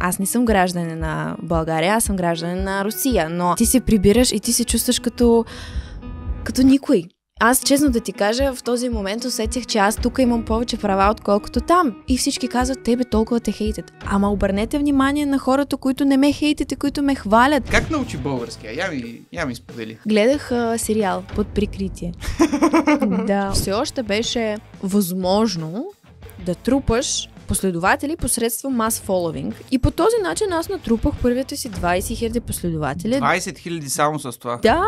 Аз не съм гражданин на България, аз съм гражданин на Русия, но ти се прибираш и ти се чувстваш като, като никой. Аз, честно да ти кажа, в този момент усетих, че аз тук имам повече права, отколкото там. И всички казват, тебе толкова те хейтят. Ама обърнете внимание на хората, които не ме хейтят и които ме хвалят. Как научи български? Я ми, я ми сподели. Гледах а, сериал под прикритие. да. Все още беше възможно да трупаш последователи посредством мас фоловинг. И по този начин аз натрупах първите си 20 000 последователи. 20 хиляди само с това. Да,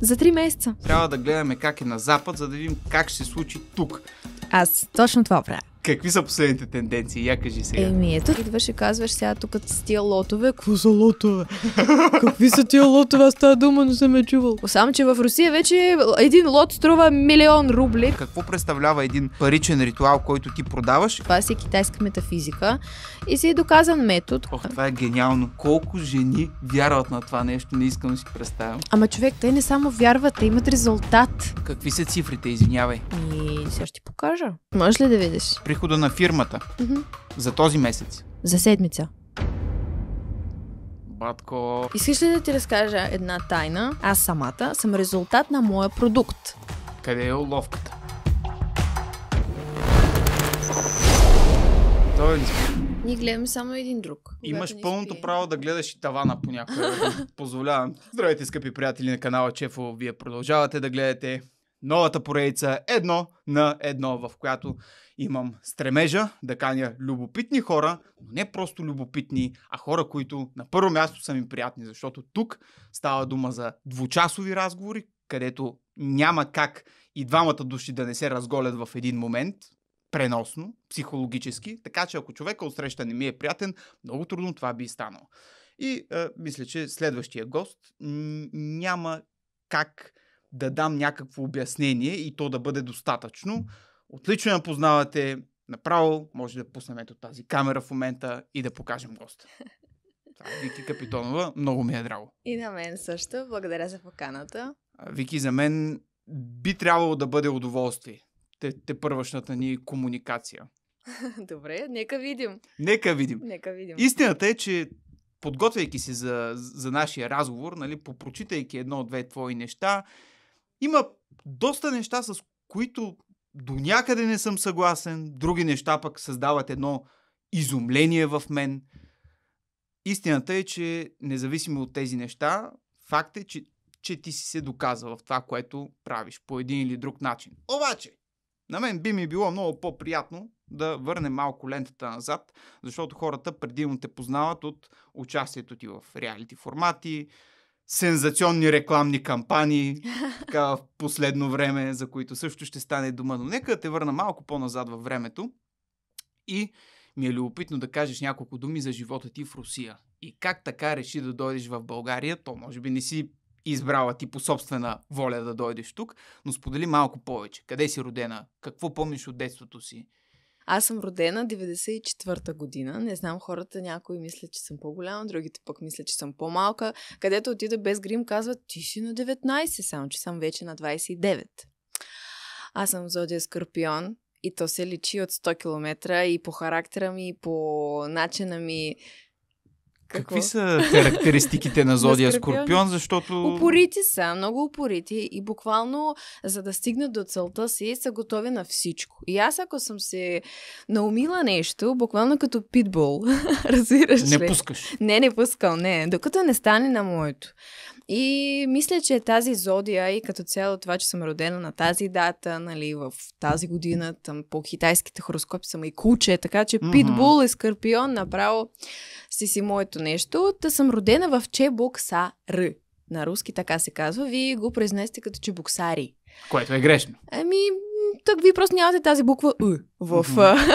за 3 месеца. Трябва да гледаме как е на запад, за да видим как ще се случи тук. Аз точно това правя. Какви са последните тенденции? Я кажи сега. Еми, ето, идваш и казваш сега тук с тия лотове. Какво са лотове? Какви са тия лотове? Аз тази дума не съм е чувал. Само, че в Русия вече един лот струва милион рубли. Какво представлява един паричен ритуал, който ти продаваш? Това си е китайска метафизика и си е доказан метод. Ох, това е гениално. Колко жени вярват на това нещо, не искам да си представям. Ама човек, те не само вярват, те имат резултат. Какви са цифрите, извинявай? И сега ще ти покажа. Можеш ли да видиш? Прихода на фирмата Мгм. за този месец. За седмица. Батко, Искаш ли да ти разкажа една тайна? Аз самата съм резултат на моя продукт. къде е уловката? Той ли сме? Ние гледаме само един друг. Имаш пълното спие. право да гледаш и тавана понякога. Позволявам. Здравейте, скъпи приятели на канала Чефо. Вие продължавате да гледате новата поредица едно на едно, в която имам стремежа да каня любопитни хора, но не просто любопитни, а хора, които на първо място са ми приятни, защото тук става дума за двучасови разговори, където няма как и двамата души да не се разголят в един момент, преносно, психологически, така че ако човека отсреща не ми е приятен, много трудно това би станало. И а, мисля, че следващия гост няма как да дам някакво обяснение и то да бъде достатъчно. Отлично я познавате. Направо може да пуснем ето тази камера в момента и да покажем госта. Това е Вики Капитонова. Много ми е драго. И на мен също. Благодаря за поканата. Вики, за мен би трябвало да бъде удоволствие. Те, те първашната ни комуникация. Добре, нека видим. Нека видим. Нека видим. Истината е, че подготвяйки се за, за нашия разговор, нали, попрочитайки едно-две твои неща, има доста неща, с които до някъде не съм съгласен, други неща пък създават едно изумление в мен. Истината е, че независимо от тези неща, факт е, че, че ти си се доказал в това, което правиш по един или друг начин. Обаче, на мен би ми било много по-приятно да върнем малко лентата назад, защото хората предимно те познават от участието ти в реалити формати, сензационни рекламни кампании, така в последно време, за които също ще стане дума. Но нека да те върна малко по-назад във времето и ми е любопитно да кажеш няколко думи за живота ти в Русия. И как така реши да дойдеш в България, то може би не си избрала ти по собствена воля да дойдеш тук, но сподели малко повече. Къде си родена? Какво помниш от детството си? Аз съм родена 94-та година. Не знам, хората някои мислят, че съм по-голяма, другите пък мислят, че съм по-малка. Където отида без грим, казват, ти си на 19, само че съм вече на 29. Аз съм зодия Скорпион и то се личи от 100 км и по характера ми, и по начина ми. Какви са характеристиките на Зодия Скорпион? Защото... Упорити са, много упорити и буквално за да стигнат до целта си са готови на всичко. И аз ако съм се наумила нещо, буквално като питбул, разбираш Не ли? пускаш. Не, не пускал, не. Докато не стане на моето. И мисля, че тази зодия и като цяло това, че съм родена на тази дата, нали, в тази година, там по китайските хороскопи съм и куче, така че Мгм. питбул и скорпион направо си си моето нещо. Та съм родена в Чебоксар. На руски така се казва. Вие го произнесете като Чебоксари. Което е грешно. Ами, м, так вие просто нямате тази буква У в,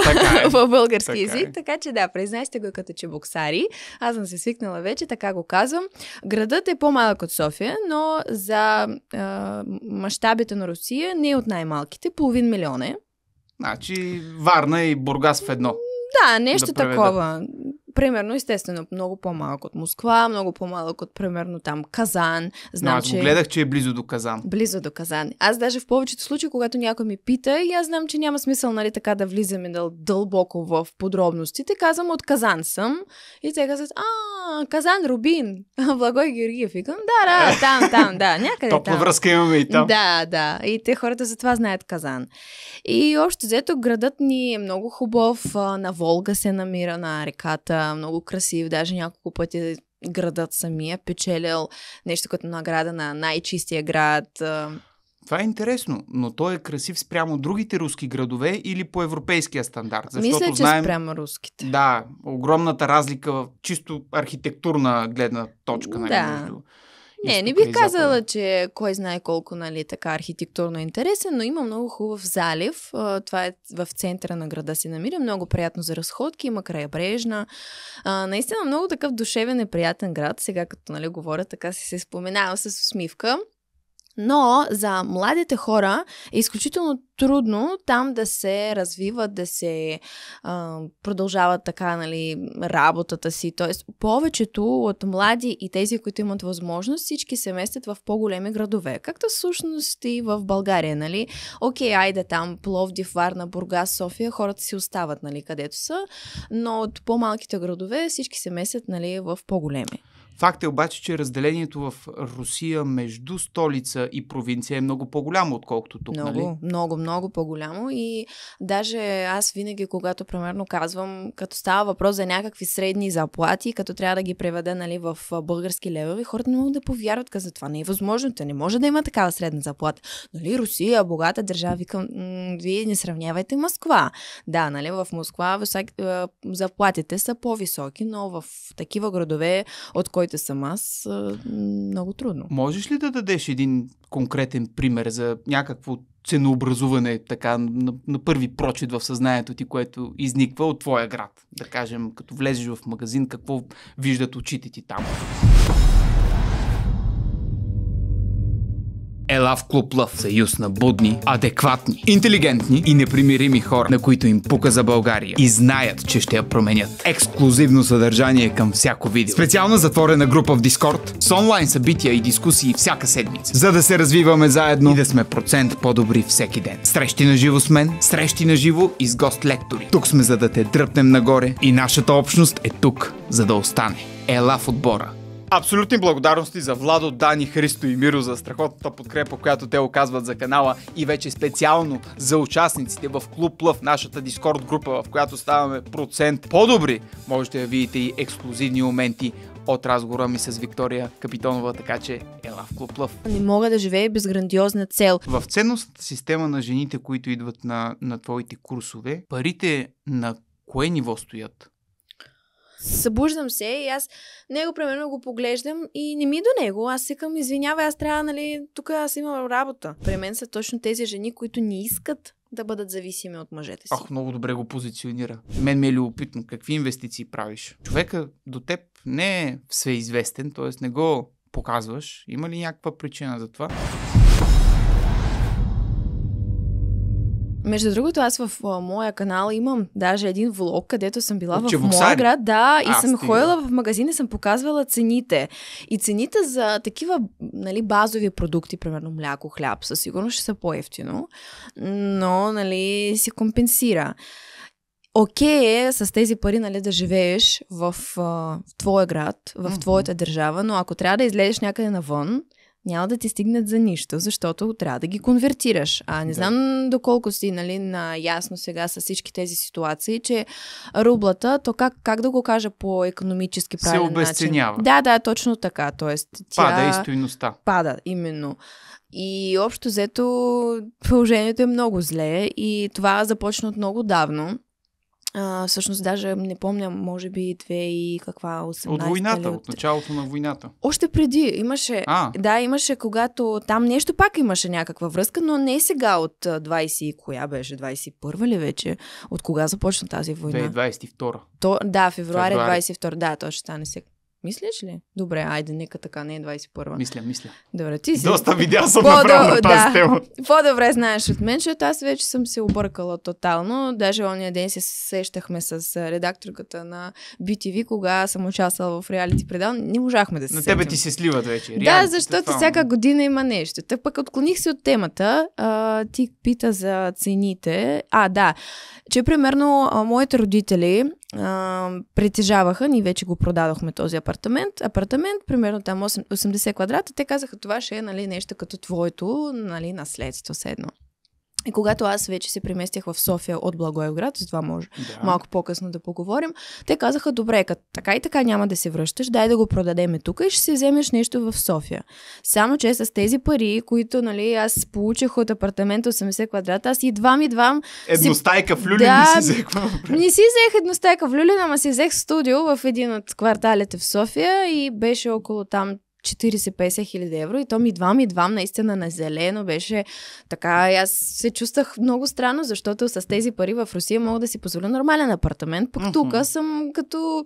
Така е. в български Така е. език, така че да, произнесете го като чебоксари. Аз съм се свикнала вече, така го казвам. Градът е по-малък от София, но за а, мащабите на Русия не е от най-малките, половин милион е. Значи Варна и Бургас в едно. Да, нещо Да такова. Примерно, естествено, много по-малък от Москва, много по-малък от, примерно, там Казан. Знам, Но аз че... гледах, че е близо до Казан. Близо до Казан. Аз даже в повечето случаи, когато някой ми пита, и аз знам, че няма смисъл, нали, така да влизаме дъл- дълбоко в подробностите, казвам от Казан съм. И те казват, а, Казан, Рубин, Благой Георгиев. Викам, да, да, там, там, да, някъде Топла там. връзка имаме и там. Да, да. И те хората за това знаят Казан. И още взето градът ни е много хубав. На Волга се намира на реката. Много красив. Даже няколко пъти градът самия печелил нещо като награда на най-чистия град. а. Това е интересно, но той е красив спрямо другите руски градове или по европейския стандарт. Защото Мисля, че знаем, спрямо руските. да, огромната разлика в чисто архитектурна гледна точка. Нали, Да. между Не, не бих казала, че кой знае колко нали, така архитектурно интересен, но има много хубав залив. Това е в центъра на града се намира. Много приятно за разходки, има крайбрежна. А, наистина много такъв душевен и приятен град. Сега като нали, говоря, така си се споменава с усмивка. Но за младите хора е изключително трудно там да се развиват, да се а, продължават така, нали, работата си. Тоест, повечето от млади и тези, които имат възможност, всички се местят в по-големи градове. Както всъщност и в България, нали? Окей, айде там, Пловдив, Варна, Бургас, София, хората си остават, нали, където са, но от по-малките градове всички се местят, нали, в по-големи. Факт е обаче, че разделението в Русия между столица и провинция е много по-голямо, отколкото тук, много, нали? много, много по-голямо и даже аз винаги, когато примерно казвам, като става въпрос за някакви средни заплати, като трябва да ги преведа нали, в български левове, хората не могат да повярват, казват, това не е възможно, те не може да има такава средна заплата. Нали, Русия, богата държава, викам, вие не сравнявайте Москва. Да, нали, в Москва висок, заплатите са по-високи, но в такива градове, от които съм аз, много трудно. Можеш ли да дадеш един конкретен пример за някакво ценообразуване така на, на първи прочит в съзнанието ти, което изниква от твоя град? Да кажем, като влезеш в магазин, какво виждат очите ти там? Ела в Клуб Лъв, съюз на будни, адекватни, интелигентни и непримирими хора, на които им пука за България и знаят, че ще я променят. Ексклюзивно съдържание към всяко видео. Специална затворена група в Дискорд с онлайн събития и дискусии всяка седмица, за да се развиваме заедно и да сме процент по-добри всеки ден. Срещи на живо с мен, срещи на живо и с гост лектори. Тук сме за да те дръпнем нагоре и нашата общност е тук, за да остане. Ела в отбора. Абсолютни благодарности за Владо, Дани, Христо и Миро за страхотната подкрепа, която те оказват за канала и вече специално за участниците в Клуб Лъв, нашата Дискорд група, в която ставаме процент по-добри. Можете да видите и ексклюзивни моменти от разговора ми с Виктория Капитонова, така че ела в Клуб Лъв. Не мога да живея без грандиозна цел. В ценностната система на жените, които идват на, на твоите курсове, парите на кое ниво стоят? Събуждам се и аз него примерно го поглеждам и не ми до него. Аз си към, извинявай, аз трябва, нали, тук аз имам работа. При мен са точно тези жени, които не искат да бъдат зависими от мъжете си. Ах, много добре го позиционира. Мен ми е любопитно какви инвестиции правиш. Човека до теб не е всеизвестен, т.е. не го показваш. Има ли някаква причина за това? Между другото, аз в а, моя канал имам даже един влог, където съм била От в чебоксари? моя град, да, и А, съм стига. ходила в магазин и съм показвала цените. И цените за такива нали, базови продукти, примерно мляко, хляб, със сигурност ще са по-ефтино, но нали, си компенсира. Окей е с тези пари нали, да живееш в, а, в твоя град, в Мгм. твоята държава, но ако трябва да излезеш някъде навън, няма да ти стигнат за нищо, защото трябва да ги конвертираш. А не Да. знам доколко си нали, наясно сега с всички тези ситуации, че рублата, то как, как да го кажа по економически Се правилен обесценява. начин? Да, да, точно така. Тоест, тя Пада и стоиността. пада, именно. И общо взето положението е много зле и това започна от много давно. А, всъщност даже не помня, може би две и каква, 18 От войната, или от началото на войната. Още преди имаше... А, Да, имаше, когато там нещо пак имаше някаква връзка, но не сега от а, 20, и коя беше, 21 ли вече? От кога започна тази война? 2022. То, да, февруари, Февруари. 22, да, то ще стане сега. Мислиш ли? Добре, айде, нека така, не е 21. Мисля, мисля. Добре, ти си. Доста видеа съм направил на тази да. тема. По-добре знаеш от мен, защото аз вече съм се объркала тотално. Даже ония ден се сещахме с редакторката на BTV, кога съм участвала в реалити предал. Не можахме да се На тебе сетим. ти се сливат вече. Да, Реалити, защото това- всяка година има нещо. Та пък отклоних се от темата. А, ти пита за цените. А, да. Че примерно моите родители а, притежаваха, ние вече го продадохме този апартамент. Апартамент, примерно там 8, 80 квадрата. Те казаха, това ще е нали, нещо като твоето нали, наследство, седно. И когато аз вече се преместях в София от Благоевград, за това може Да. малко по-късно да поговорим, те казаха, добре, като така и така няма да се връщаш, дай да го продадеме тук и ще си вземеш нещо в София. Само, че с тези пари, които нали, аз получих от апартамента 80 квадрата, аз идвам, идвам, Едностайка в люли Да, не си взех. не си взех едностайка в Люлин, ама си взех студио в един от кварталите в София и беше около там 40-50 хиляди евро и то ми идвам, идвам наистина на зелено, беше така, и аз се чувствах много странно, защото с тези пари в Русия мога да си позволя нормален апартамент, пък Мгм. тук съм като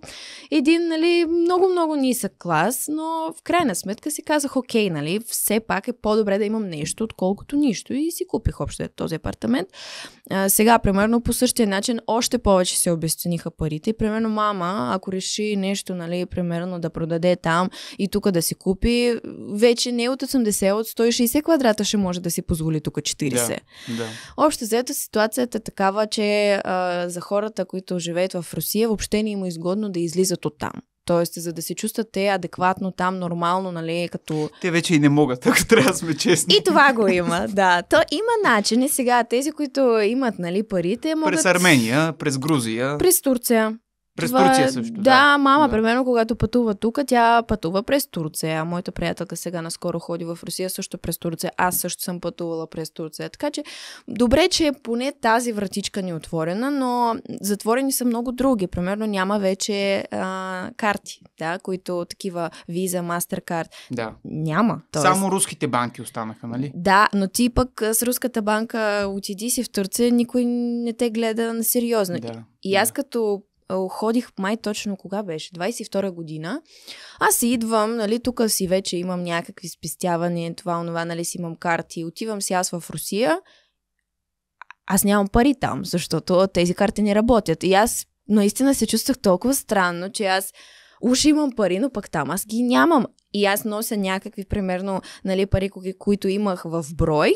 един, нали, много-много нисък клас, но в крайна сметка си казах, окей, нали, все пак е по-добре да имам нещо, отколкото нищо и си купих общо този апартамент. А, сега, примерно, по същия начин, още повече се обесцениха парите. И, примерно, мама, ако реши нещо, нали, примерно, да продаде там и тук да си купи, вече не от 80, от 160 квадрата ще може да си позволи тук 40. Да. Общо взето ситуацията е такава, че а, за хората, които живеят в Русия, въобще не им е изгодно да излизат от там. Тоест, за да се чувстват те адекватно там, нормално, нали, като Те вече и не могат, ако трябва да сме честни. и това го има, да. То има начини сега. Тези, които имат, нали, парите, могат... През Армения, през Грузия, През Турция. През Това Турция е- също. Да, мама, Да. примерно, когато пътува тук, тя пътува през Турция. А моята приятелка сега наскоро ходи в Русия също през Турция. Аз също съм пътувала през Турция. Така че, добре, че поне тази вратичка ни е отворена, но затворени са много други. Примерно няма вече а, карти, да, които такива виза, мастеркард. да. Няма. Тоест, Само руските банки останаха, нали? Да, но ти пък с руската банка отиди си в Турция, никой не те гледа на сериозно. Да. И аз като а, ходих май точно кога беше, 22 година, аз си идвам, нали, тук си вече имам някакви спестявания, това, онова, нали, си имам карти, отивам си аз в Русия, аз нямам пари там, защото тези карти не работят. И аз наистина се чувствах толкова странно, че аз уж имам пари, но пък там аз ги нямам. И аз нося някакви, примерно, нали, пари, кои- които имах в брой,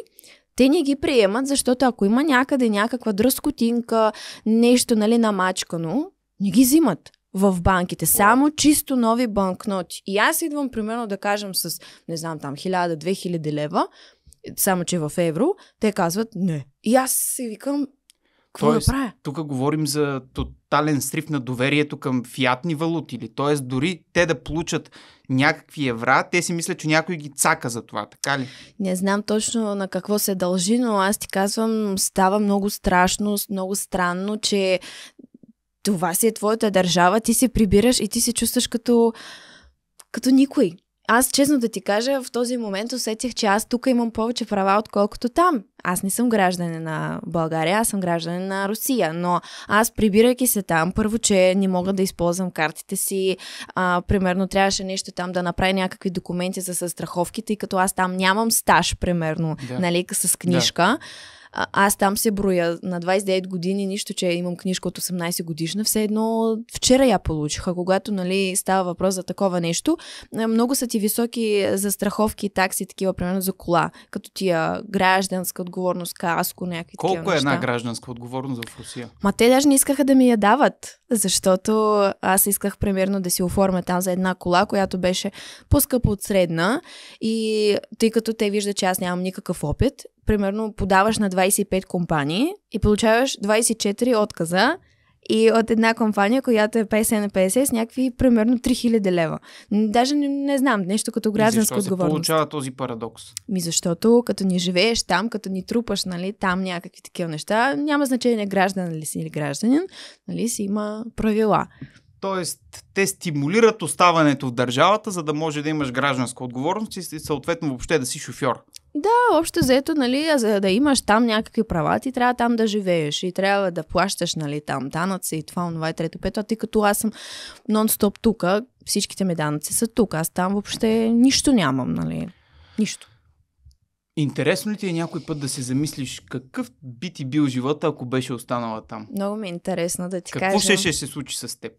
те не ги приемат, защото ако има някъде някаква дръскотинка, нещо, нали, намачкано, не ги взимат в банките. Само чисто нови банкноти. И аз идвам, примерно, да кажем с, не знам, там, 1000-2000 лева, само че в евро, те казват не. И аз си викам, какво Тоест, да правя? Тук говорим за тотален срив на доверието към фиатни валути. Или, Тоест, дори те да получат някакви евра, те си мислят, че някой ги цака за това, така ли? Не знам точно на какво се дължи, но аз ти казвам, става много страшно, много странно, че това си е твоята държава, ти се прибираш и ти се чувстваш като, като никой. Аз, честно да ти кажа, в този момент усетих, че аз тук имам повече права, отколкото там. Аз не съм гражданин на България, аз съм гражданин на Русия, но аз прибирайки се там, първо, че не мога да използвам картите си, а, примерно трябваше нещо там да направя някакви документи за застраховки, тъй като аз там нямам стаж, примерно, Да. нали, с книжка. А, аз там се броя на 29 години, нищо, че имам книжка от 18 годишна, все едно вчера я получих. А когато нали, става въпрос за такова нещо, а, много са ти високи застраховки и такси, такива, примерно за кола, като тия гражданска отговорност, каско, някакви Колко такива е една неща. гражданска отговорност в Русия? Ма те даже не искаха да ми я дават, защото аз исках примерно да си оформя там за една кола, която беше по-скъпа от средна. И тъй като те виждат, че аз нямам никакъв опит, примерно подаваш на 25 компании и получаваш 24 отказа и от една компания, която е 50 на 50 с някакви примерно 3000 лева. Даже не, не знам, нещо като И гражданска защо се отговорност. получава този парадокс? Ми защото като ни живееш там, като ни трупаш, нали, там някакви такива неща, няма значение граждан ли си или гражданин, нали, си има правила. Тоест, те стимулират оставането в държавата, за да може да имаш гражданска отговорност и съответно въобще да си шофьор. Да, общо взето, нали, а за да имаш там някакви права, ти трябва там да живееш и трябва да плащаш, нали, там данъци и това, онова и трето, пето. А тъй като аз съм нон-стоп тук, всичките ми данъци са тук, аз там въобще нищо нямам, нали, нищо. Интересно ли ти е някой път да се замислиш какъв би ти бил живота, ако беше останала там? Много ми е интересно да ти Какво кажа. ще, ще се случи с теб?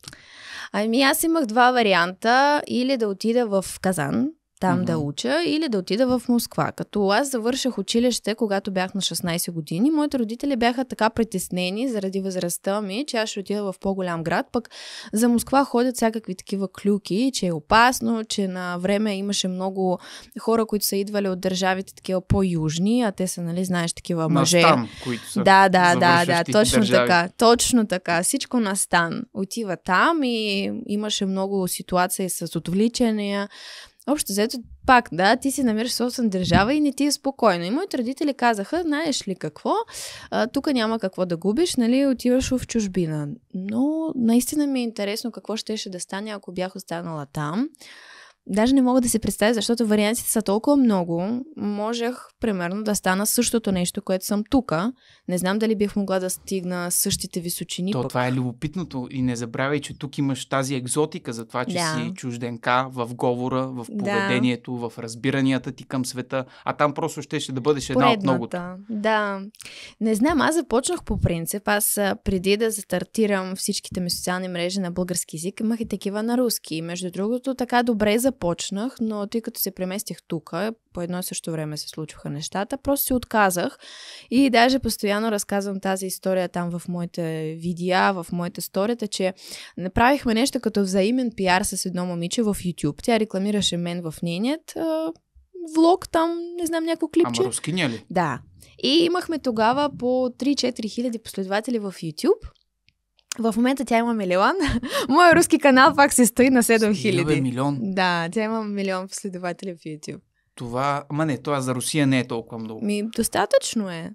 Ами аз имах два варианта. Или да отида в Казан, там Мгм. да уча, или да отида в Москва. Като аз завърших училище, когато бях на 16 години, моите родители бяха така притеснени заради възрастта ми, че аз ще отида в по-голям град, пък за Москва ходят всякакви такива клюки, че е опасно, че на време имаше много хора, които са идвали от държавите такива по-южни, а те са, нали, знаеш, такива мъже. Настан, които са Да, да, да, да, точно държави. така. Точно така. Всичко на стан. Отива там и имаше много ситуации с отвличания. Общо взето, пак, да, ти си намираш собствена държава и не ти е спокойно. И моите родители казаха, знаеш ли какво, тук няма какво да губиш, нали, отиваш в чужбина. Но наистина ми е интересно какво щеше да стане, ако бях останала там. Даже не мога да си представя, защото вариантите са толкова много. Можех, примерно, да стана същото нещо, което съм тук. Не знам дали бих могла да стигна същите височини. То пък. това е любопитното и не забравяй, че тук имаш тази екзотика за това, че Да. си чужденка в говора, в Да. поведението, в разбиранията ти към света, а там просто щеше да бъдеш една от многото. Поредната. Да. Не знам, аз започнах по принцип. Аз преди да стартирам всичките ми социални мрежи на български язик, имах и такива на руски. Между другото, така добре започнах, но тъй като се преместих тук, по едно и също време се случваха нещата, просто се отказах. И даже постоянно разказвам тази история там в моите видеа, в моите сторията, че направихме нещо като взаимен пиар с едно момиче в YouTube. Тя рекламираше мен в нейният влог, там, не знам, някакво клипче. Ама рускиня ли? Да. И имахме тогава по 3-4 хиляди последователи в YouTube. В момента тя има милион. Моя руски канал пак се стои на 7 Стига, бе, хиляди. милион. Да, тя има милион последователи в YouTube. Това, ама не, това за Русия не е толкова много. Ми, достатъчно е.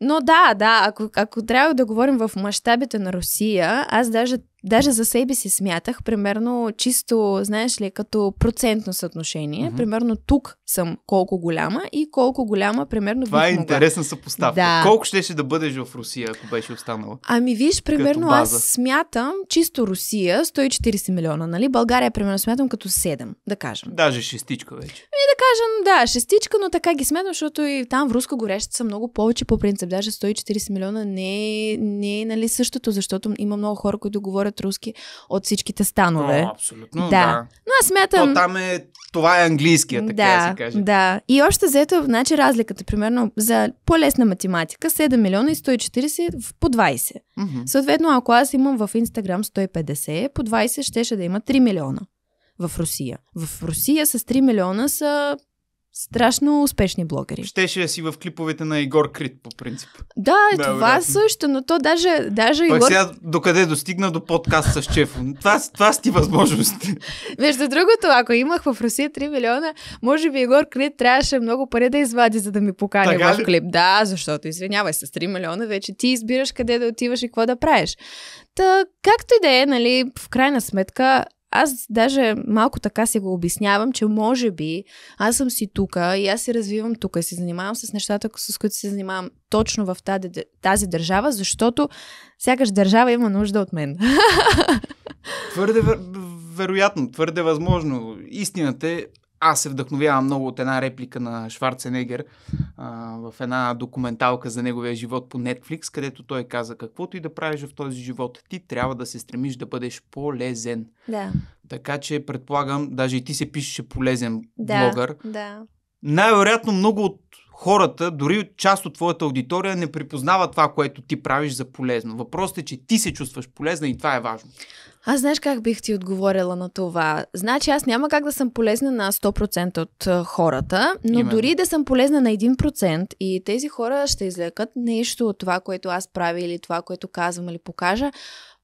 Но да, да, ако, ако трябва да говорим в мащабите на Русия, аз даже, даже за себе си смятах, примерно чисто, знаеш ли, като процентно съотношение, Мгм. примерно тук съм колко голяма и колко голяма, примерно Това е бих могла. интересна съпоставка. Да. Колко щеше да бъдеш в Русия, ако беше останала? Ами виж, примерно аз смятам чисто Русия 140 милиона, нали? България примерно смятам като 7, да кажем. Даже шестичка вече. Да кажем, да, шестичка, но така ги смятам, защото и там в Руско горещ са много повече по принцип. Даже 140 милиона не е, не е нали, същото, защото има много хора, които говорят руски от всичките станове. О, абсолютно, Да. да. Но аз смятам... То там е, това е английския, така да, да, се каже. да. И още заето, значи разликата, примерно, за по-лесна математика, 7 милиона и 140 в- по 20. Мгм. Съответно, ако аз имам в Инстаграм 150, по 20 щеше да има 3 милиона в Русия. В Русия с 3 милиона са страшно успешни блогери. Щеше да си в клиповете на Игор Крит, по принцип. Да, е Да, това вероятно. също, но то даже, даже Пък Игор... сега докъде достигна до подкаст с Чефо. Това, това са ти възможности. Между другото, ако имах в Русия 3 милиона, може би Игор Крит трябваше много пари да извади, за да ми покани Така в ли? клип. Да, защото, извинявай, с 3 милиона вече ти избираш къде да отиваш и какво да правиш. Та, както и да е, нали, в крайна сметка, аз даже малко така си го обяснявам, че може би аз съм си тука и аз се развивам тука и се занимавам с нещата, с които се занимавам точно в тази, тази държава, защото сякаш държава има нужда от мен. Твърде вер... вероятно, твърде възможно. Истината е, аз се вдъхновявам много от една реплика на Шварценегер а, в една документалка за неговия живот по Netflix, където той каза, каквото и да правиш в този живот, ти трябва да се стремиш да бъдеш полезен. Да. Така че предполагам, даже и ти се пишеше полезен Да. блогър. Да. Най-вероятно много от хората, дори част от твоята аудитория, не припознава това, което ти правиш за полезно. Въпросът е, че ти се чувстваш полезна и това е важно. Аз знаеш как бих ти отговорила на това? Значи аз няма как да съм полезна на 100% от хората, но Именно. дори да съм полезна на 1% и тези хора ще излекат нещо от това, което аз правя или това, което казвам или покажа,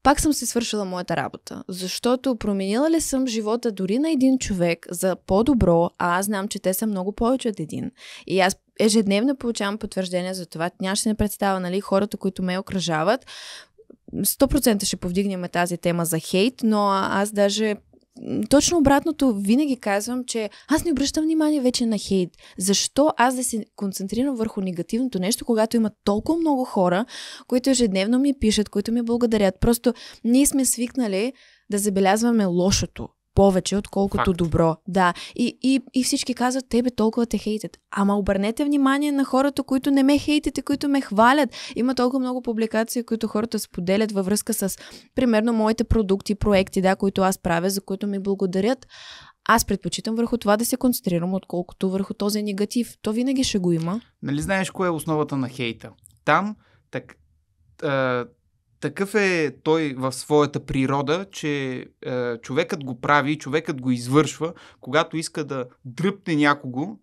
пак съм се свършила моята работа. Защото променила ли съм живота дори на един човек за по-добро, а аз знам, че те са много повече от един. И аз ежедневно получавам потвърждение за това. Нямаше не представя, нали, хората, които ме окръжават, 100% ще повдигнем тази тема за хейт, но аз даже точно обратното, винаги казвам, че аз не обръщам внимание вече на хейт. Защо аз да се концентрирам върху негативното нещо, когато има толкова много хора, които ежедневно ми пишат, които ми благодарят. Просто ние сме свикнали да забелязваме лошото повече, отколкото Факт. добро. Да. И, и, и всички казват, тебе толкова те хейтят. Ама обърнете внимание на хората, които не ме хейтят и които ме хвалят. Има толкова много публикации, които хората споделят във връзка с, примерно, моите продукти, проекти, да, които аз правя, за които ми благодарят. Аз предпочитам върху това да се концентрирам, отколкото върху този негатив. То винаги ще го има. Нали знаеш кое е основата на хейта? Там так, такъв е той в своята природа, че а, човекът го прави, човекът го извършва, когато иска да дръпне някого,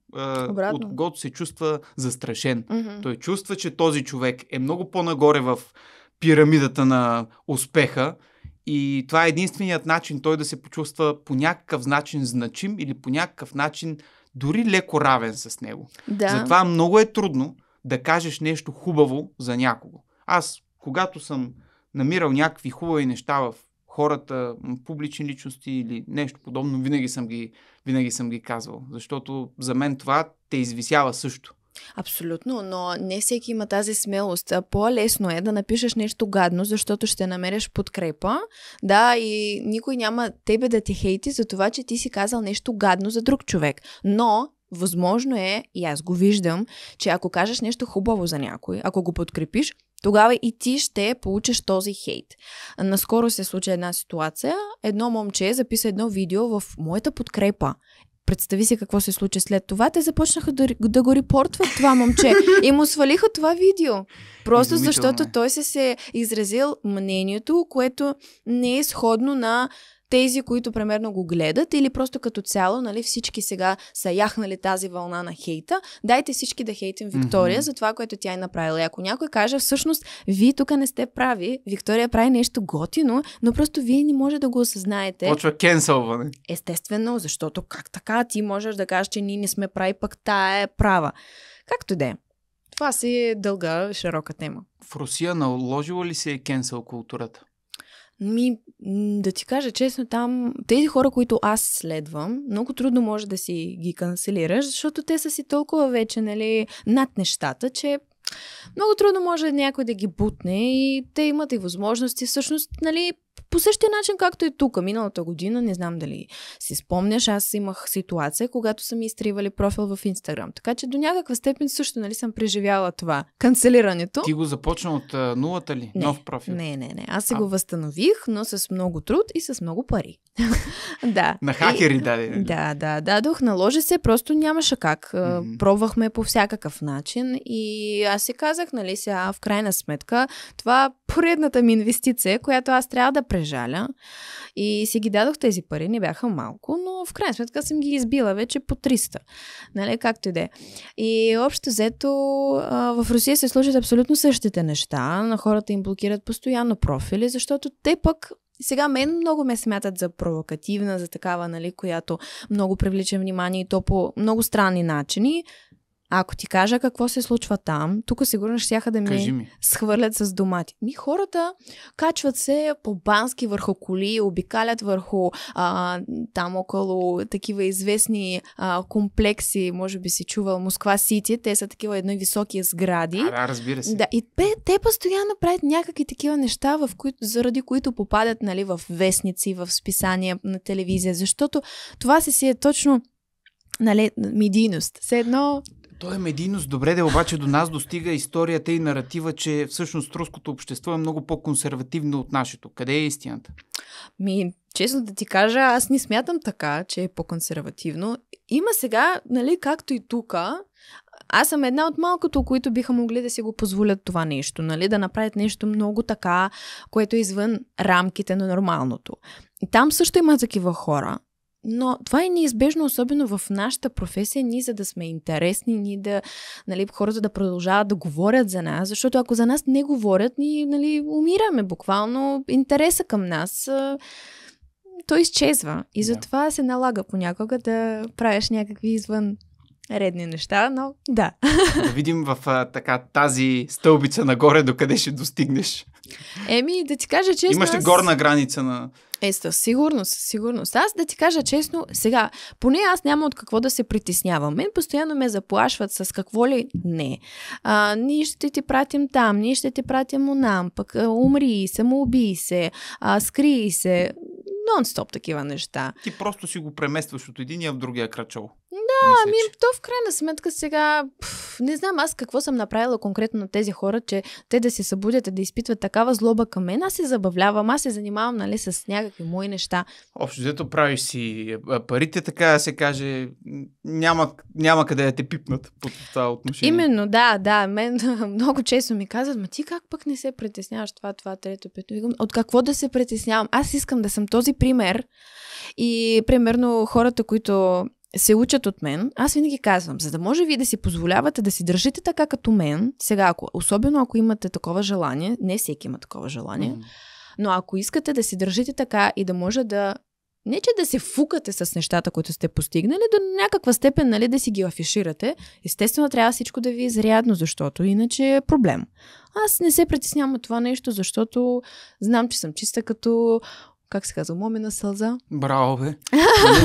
Обратно. от когото се чувства застрашен. Мгм. Той чувства, че този човек е много по-нагоре в пирамидата на успеха и това е единственият начин той да се почувства по някакъв начин значим или по някакъв начин дори леко равен с него. Да. Затова много е трудно да кажеш нещо хубаво за някого. Аз, когато съм намирал някакви хубави неща в хората, публични личности или нещо подобно, винаги съм ги, винаги съм ги казвал. Защото за мен това те извисява също. Абсолютно, но не всеки има тази смелост. По-лесно е да напишеш нещо гадно, защото ще намериш подкрепа. Да, и никой няма тебе да те хейти за това, че ти си казал нещо гадно за друг човек. Но възможно е, и аз го виждам, че ако кажеш нещо хубаво за някой, ако го подкрепиш, тогава и ти ще получиш този хейт. Наскоро се случи една ситуация. Едно момче записа едно видео в моята подкрепа. Представи си какво се случи след това. Те започнаха да, да го репортват това момче и му свалиха това видео. Просто защото е. той се се изразил мнението, което не е сходно на тези, които примерно го гледат или просто като цяло, нали, всички сега са яхнали тази вълна на хейта. Дайте всички да хейтим Виктория Мгм. за това, което тя е направила. И ако някой каже, всъщност, вие тук не сте прави, Виктория прави нещо готино, но просто вие не може да го осъзнаете. Почва кенсълване. Естествено, защото как така ти можеш да кажеш, че ние не сме прави, пък тая е права. Както да е. Това си е дълга, широка тема. В Русия наложила ли се е кенсъл културата? Ми, да ти кажа честно, там тези хора, които аз следвам, много трудно може да си ги канцелираш, защото те са си толкова вече, нали, над нещата, че много трудно може някой да ги бутне и те имат и възможности. Всъщност, нали, по същия начин, както и тук, миналата година, не знам дали си спомняш, аз имах ситуация, когато са ми изтривали профил в Инстаграм. Така че до някаква степен също, нали, съм преживяла това. Канцелирането. Ти го започна от а, нулата ли? Не, Нов профил? Не, не, не. Аз се А. го възстанових, но с много труд и с много пари. да. На хакери даде. И, нали? да, да, дадох. Наложи се, просто нямаше как. Мгм. Пробвахме по всякакъв начин и аз си казах, нали сега, в крайна сметка, това поредната ми инвестиция, която аз трябва да прежаля. И си ги дадох тези пари, не бяха малко, но в крайна сметка съм ги избила вече по 300. Нали, както и да е. И общо взето в Русия се случват абсолютно същите неща. На хората им блокират постоянно профили, защото те пък сега мен много ме смятат за провокативна, за такава, нали, която много привлича внимание и то по много странни начини. А ако ти кажа какво се случва там, тук сигурно ще щяха да Кажи ми. схвърлят с домати. Ми хората качват се по бански върху коли, обикалят върху а, там около такива известни а, комплекси, може би си чувал Москва Сити, те са такива едно високи сгради. А, да, разбира се. Да, и те, те постоянно правят някакви такива неща, в които, заради които попадат нали, в вестници, в списания на телевизия, защото това си си е точно нали, медийност. Все едно То е медийност. Добре, да обаче до нас достига историята и наратива, че всъщност руското общество е много по-консервативно от нашето. Къде е истината? Ми, честно да ти кажа, аз не смятам така, че е по-консервативно. Има сега, нали, както и тук, аз съм една от малкото, които биха могли да си го позволят това нещо, нали, да направят нещо много така, което е извън рамките на нормалното. И там също има такива хора. Но това е неизбежно, особено в нашата професия, ние за да сме интересни, ние да, нали, хората да продължават да говорят за нас, защото ако за нас не говорят, ние нали, умираме буквално. Интереса към нас а, той изчезва. И Да. затова се налага понякога да правиш някакви извън редни неща, но да. Да видим в а, така тази стълбица нагоре, докъде ще достигнеш. Еми, да ти кажа честно. Имаш ли горна граница на... Е, със сигурност, със сигурност. Аз да ти кажа честно, сега, поне аз няма от какво да се притеснявам. Мен постоянно ме заплашват с какво ли не. А, ние ще ти пратим там, ние ще те пратим онам, пък а, умри, самоуби се, а, скри се. Нон-стоп такива неща. Ти просто си го преместваш от единия в другия крачол. Да, ами то в крайна сметка сега, пф, не знам аз какво съм направила конкретно на тези хора, че те да се събудят и да изпитват такава злоба към мен. Аз се забавлявам, аз се занимавам нали, с някакви мои неща. Общо взето правиш си а, парите, така да се каже, няма, няма къде да те пипнат по това отношение. Именно, да, да. Мен много често ми казват, ма ти как пък не се притесняваш това, това, трето, пето. От какво да се притеснявам? Аз искам да съм този пример и примерно хората, които се учат от мен, аз винаги казвам, за да може вие да си позволявате да си държите така като мен, сега, ако, особено ако имате такова желание, не всеки има такова желание, но ако искате да си държите така и да може да не че да се фукате с нещата, които сте постигнали, до някаква степен нали, да си ги афиширате, естествено трябва всичко да ви е изрядно, защото иначе е проблем. Аз не се притеснявам от това нещо, защото знам, че съм чиста като, как се казва, момена сълза. Браво, бе.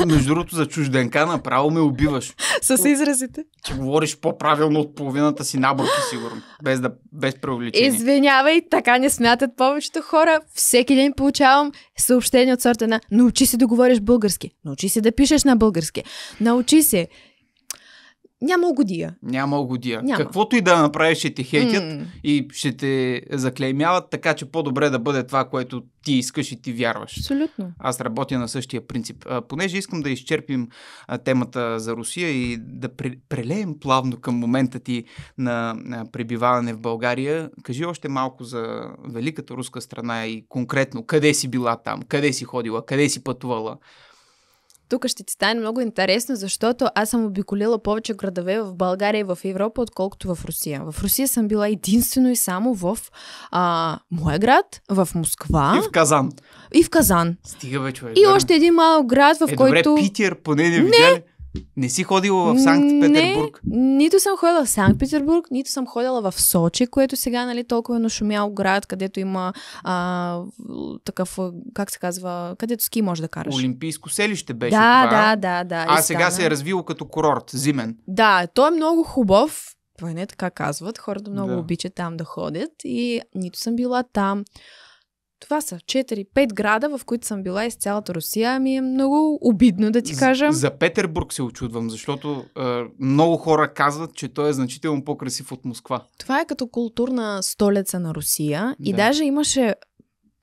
Между другото, за чужденка направо ме убиваш. С изразите. Ти говориш по-правилно от половината си наборки, сигурно. Без, да, без преувеличение. Извинявай, така не смятат повечето хора. Всеки ден получавам съобщения от сорта на научи се да говориш български, научи се да пишеш на български, научи се. Няма угодия. Няма угодия. Няма. Каквото и да направиш, ще те хейтят М. и ще те заклеймяват, така че по-добре да бъде това, което ти искаш и ти вярваш. Абсолютно. Аз работя на същия принцип. А, понеже искам да изчерпим а, темата за Русия и да пре- прелеем плавно към момента ти на, на пребиваване в България, кажи още малко за великата руска страна и конкретно къде си била там, къде си ходила, къде си пътувала. Тук ще ти стане много интересно, защото аз съм обиколила повече градове в България и в Европа, отколкото в Русия. В Русия съм била единствено и само в а, моя град, в Москва И в Казан. и в Казан. Стига бе, човек. И още един малък град, в е, който... добре, Питер, поне не видяли. Не си ходила в Санкт-Петербург. Не, нито съм ходила в Санкт-Петербург, нито съм ходила в Сочи, което сега нали, толкова е нашумял град, където има а, такъв, как се казва, където ски може да караш. Олимпийско селище беше да, това. да, да, да. А сега стана. се е развило като курорт, зимен. Да, той е много хубав. Поне така казват. Хората много Да. обичат там да ходят. И нито съм била там. Това са 4-5 града, в които съм била из цялата Русия. Ами е много обидно да ти кажа. За Петербург се очудвам, защото е, много хора казват, че той е значително по-красив от Москва. Това е като културна столица на Русия. И Да. даже имаше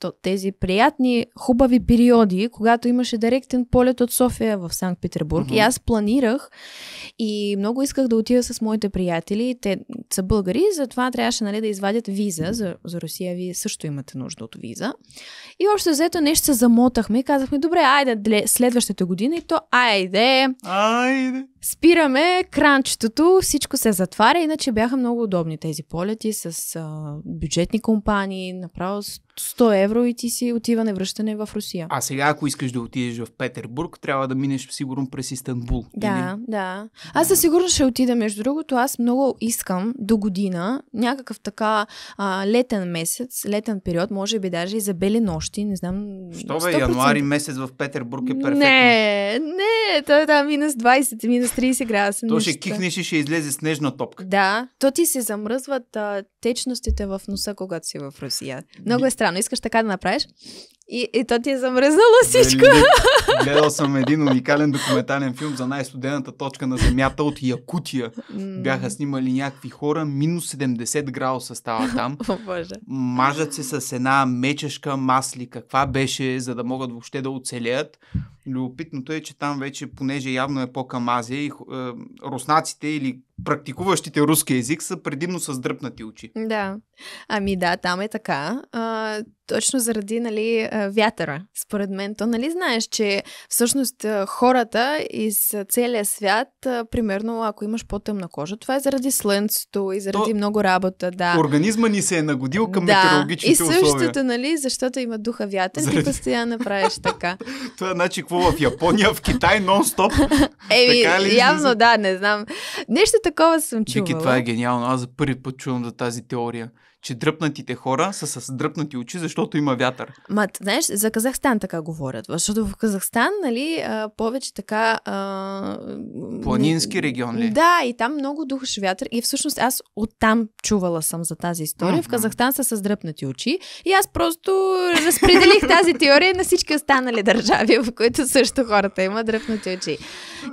то, тези приятни, хубави периоди, когато имаше директен полет от София в Санкт-Петербург. Мгм. И аз планирах и много исках да отида с моите приятели. Те са българи, затова трябваше нали, да извадят виза. За, за Русия вие също имате нужда от виза. И общо взето нещо се замотахме и казахме, добре, айде следващата година и то айде, Айде! спираме кранчетото, всичко се затваря, иначе бяха много удобни тези полети с а, бюджетни компании, направо 100 евро и ти си отиване връщане в Русия. А сега, ако искаш да отидеш в Петербург, трябва да минеш сигурно през Истанбул. Да, да. Аз със сигурност ще отида. Между другото, аз много искам до година някакъв така а, летен месец, летен период, може би даже и за бели нощи, не знам. Или... Що бе, 100%. януари месец в Петербург е перфектно. Не, не, той е там минус 20, минус 30 градуса. То ще кихнеш и ще излезе снежна топка. Да, то ти се замръзват а, течностите в носа, когато си в Русия. Много е странно. Искаш така да направиш и, и то ти е замръзнало всичко. Дали- Гледал съм един уникален документален филм за най-студената точка на Земята от Якутия. Бяха снимали някакви хора, минус 70 градуса става там. О, Боже. Мажат се с една мечешка масли, каква беше, за да могат въобще да оцелеят. Любопитното е, че там вече, понеже явно е по-към Азия, и, е, руснаците или практикуващите руски език са предимно с дръпнати очи. Да. Ами да, там е така. А, точно заради нали, вятъра, според мен. То нали знаеш, че всъщност хората из целия свят, примерно ако имаш по-тъмна кожа, това е заради слънцето и заради То... много работа. Да. Организма ни се е нагодил към да. метеорологичните и същото, условия. нали, защото има духа вятър, заради... ти постоянно правиш така. това значи какво в Япония, в Китай, нон-стоп. Еми, така ли? явно да, не знам. Нещо такова съм чувала. Вики, това е гениално. Аз за първи път чувам за тази теория че дръпнатите хора са с дръпнати очи, защото има вятър. Ма, знаеш, за Казахстан така говорят, защото в Казахстан, нали, повече така... А... Планински регион ли? Да, и там много духаш вятър и всъщност аз оттам чувала съм за тази история. Mm-hmm. В Казахстан са с дръпнати очи и аз просто разпределих тази теория на всички останали държави, в които също хората имат дръпнати очи.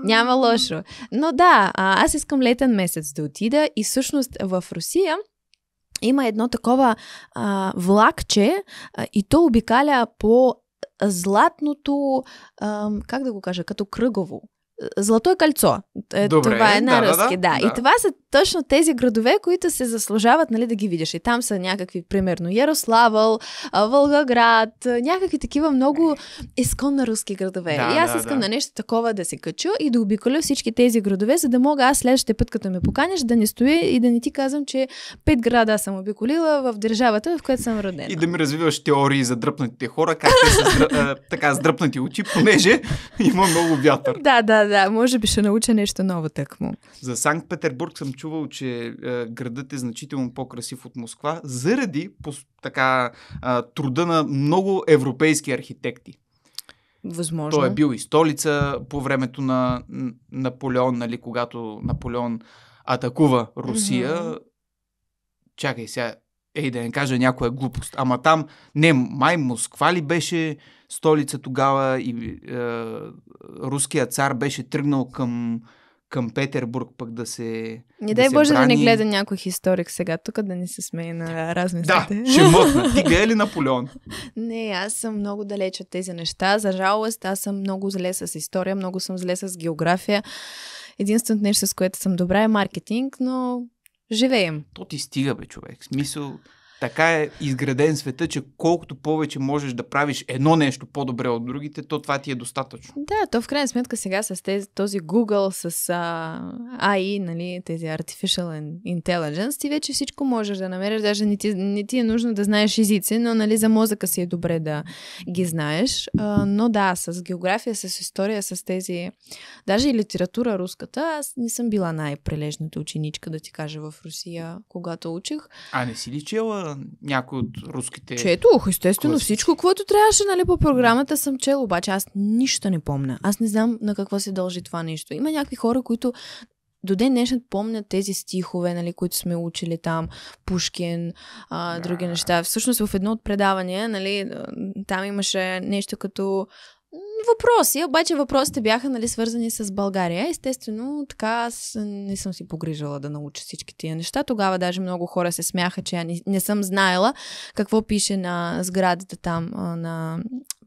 Няма лошо. Но да, аз искам летен месец да отида и всъщност в Русия има едно такова а, влакче а, и то обикаля по златното, а, как да го кажа, като кръгово. Злато кольцо. Е, Добре, това е на да, руски. Да, да, да. И това са точно тези градове, които се заслужават нали, да ги видиш. И там са някакви, примерно, Ярославъл, Волгоград, някакви такива много изконно руски градове. Да, и аз да, искам да. на нещо такова да се качу и да обиколя всички тези градове, за да мога аз следващия път, като ме поканеш, да не стоя и да не ти казвам, че пет града съм обиколила в държавата, в която съм родена. И да ми развиваш теории за дръпнатите хора, как те са така с дръпнати очи, понеже има много вятър. Да, да, да, може би ще науча нещо ново тъкмо. За Санкт Петербург съм чувал, че е, градът е значително по-красив от Москва, заради по, така, е, труда на много европейски архитекти. Възможно. Той е бил и столица по времето на Наполеон, нали, когато Наполеон атакува Русия. Mm-hmm. Чакай сега, ей да не кажа някоя глупост. Ама там, не, май Москва ли беше столица тогава и е, руският цар беше тръгнал към, към Петербург пък да се Не да дай се Боже брани. да не гледа някой историк сега, тук да не се смее на размислите. Да, ще мътна. Ти гледа ли Наполеон? Не, аз съм много далеч от тези неща. За жалост, аз съм много зле с история, много съм зле с география. Единственото нещо, с което съм добра е маркетинг, но живеем. То ти стига, бе, човек. Смисъл, така е изграден света, че колкото повече можеш да правиш едно нещо по-добре от другите, то това ти е достатъчно. Да, то в крайна сметка сега с тези, този Google, с а, AI, нали, тези Artificial Intelligence, ти вече всичко можеш да намериш, даже не ти, не ти е нужно да знаеш езици, но нали, за мозъка си е добре да ги знаеш. А, но да, с география, с история, с тези, даже и литература руската, аз не съм била най-прележната ученичка, да ти кажа, в Русия, когато учих. А не си ли чела някой от руските... Четох, естествено, класици. всичко, което трябваше нали, по програмата съм чел, обаче аз нищо не помня. Аз не знам на какво се дължи това нещо. Има някакви хора, които до ден днешен помнят тези стихове, нали, които сме учили там, Пушкин, а, други неща. Всъщност в едно от предавания, нали, там имаше нещо като въпроси, обаче въпросите бяха нали, свързани с България. Естествено, така аз не съм си погрижала да науча всички тия неща. Тогава даже много хора се смяха, че я не, не съм знаела какво пише на сградата там на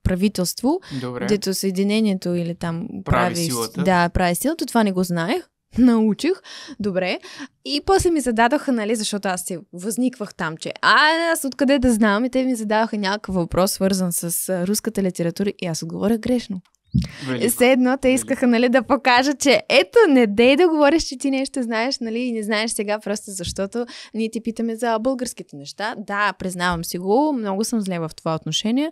правителство, Добре. дето Съединението или там прави, прави силата. Да, прави силата. Това не го знаех. научих. Добре. И после ми зададоха, нали, защото аз си възниквах там, че а, аз откъде да знам? И те ми задаваха някакъв въпрос, свързан с руската литература и аз отговоря грешно. Велико. Все едно те искаха, нали, да покажат, че ето, не дей да говориш, че ти нещо знаеш, нали, и не знаеш сега просто защото ние ти питаме за българските неща. Да, признавам си го, много съм зле в това отношение,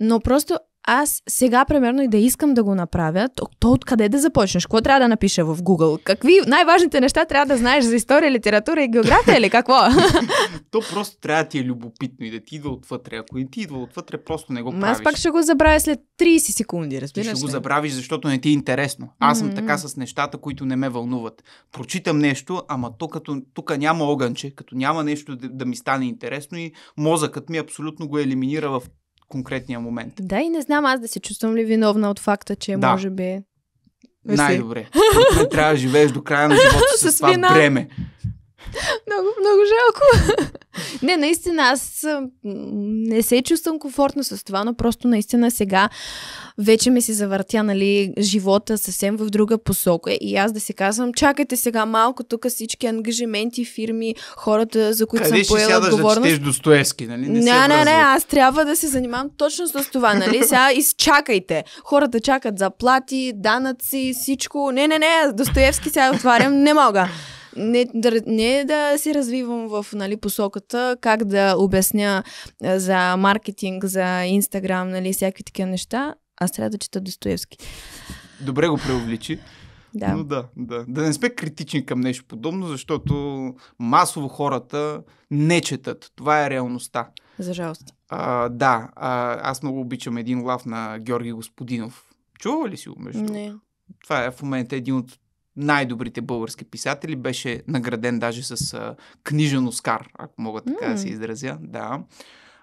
но просто аз сега, примерно, и да искам да го направя, то, то откъде да започнеш? Какво трябва да напиша в Google? Какви най-важните неща трябва да знаеш за история, литература и география или какво? то просто трябва да ти е любопитно и да ти идва отвътре. Ако не ти идва отвътре, просто не го правиш. Аз пак ще го забравя след 30 секунди, разбираш Ти ще го забравиш, защото не ти е интересно. Аз съм mm-hmm. така с нещата, които не ме вълнуват. Прочитам нещо, ама то като тук няма огънче, като няма нещо да, да ми стане интересно и мозъкът ми абсолютно го елиминира в конкретния момент. Да, и не знам аз да се чувствам ли виновна от факта, че да. може би... Най-добре. Не трябва да живееш до края на живота с, с това бреме. Много, много жалко. Не, наистина, аз не се чувствам комфортно с това, но просто наистина сега вече ми се завъртя, нали, живота съвсем в друга посока. И аз да си казвам, чакайте сега малко, тук всички ангажименти, фирми, хората, за които Къде съм поела отговорност. Къде ще Достоевски, нали? Не, не, не, не, аз трябва да се занимавам точно с това, нали? Сега изчакайте. Хората чакат заплати, данъци, всичко. Не, не, не, Достоевски сега отварям, не мога не, да, не да се развивам в нали, посоката, как да обясня за маркетинг, за Инстаграм, нали, всякакви такива неща, аз трябва да чета Достоевски. Добре го преувеличи. Да. Но да, да. Да не сме критични към нещо подобно, защото масово хората не четат. Това е реалността. За жалост. А, да, а, аз много обичам един лав на Георги Господинов. Чува ли си го между Не. Това е в момента един от най-добрите български писатели. Беше награден даже с а, книжен Оскар, ако мога така mm. да се изразя. Да.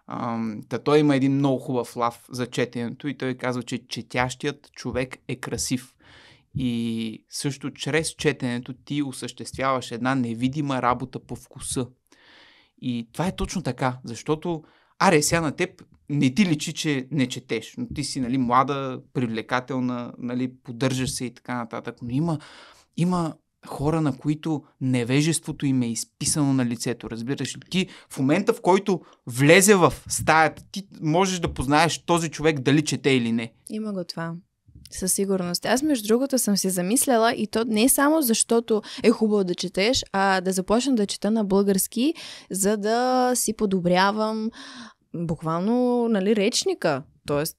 А, та той има един много хубав лав за четенето и той казва, че четящият човек е красив. И също чрез четенето ти осъществяваш една невидима работа по вкуса. И това е точно така, защото аре, сега на теб не ти личи, че не четеш, но ти си нали, млада, привлекателна, нали, поддържаш се и така нататък. Но има има хора, на които невежеството им е изписано на лицето. Разбираш ли? Ти в момента, в който влезе в стаята, ти можеш да познаеш този човек дали чете или не. Има го това. Със сигурност. Аз, между другото, съм си замисляла и то не само защото е хубаво да четеш, а да започна да чета на български, за да си подобрявам буквално нали, речника. Тоест,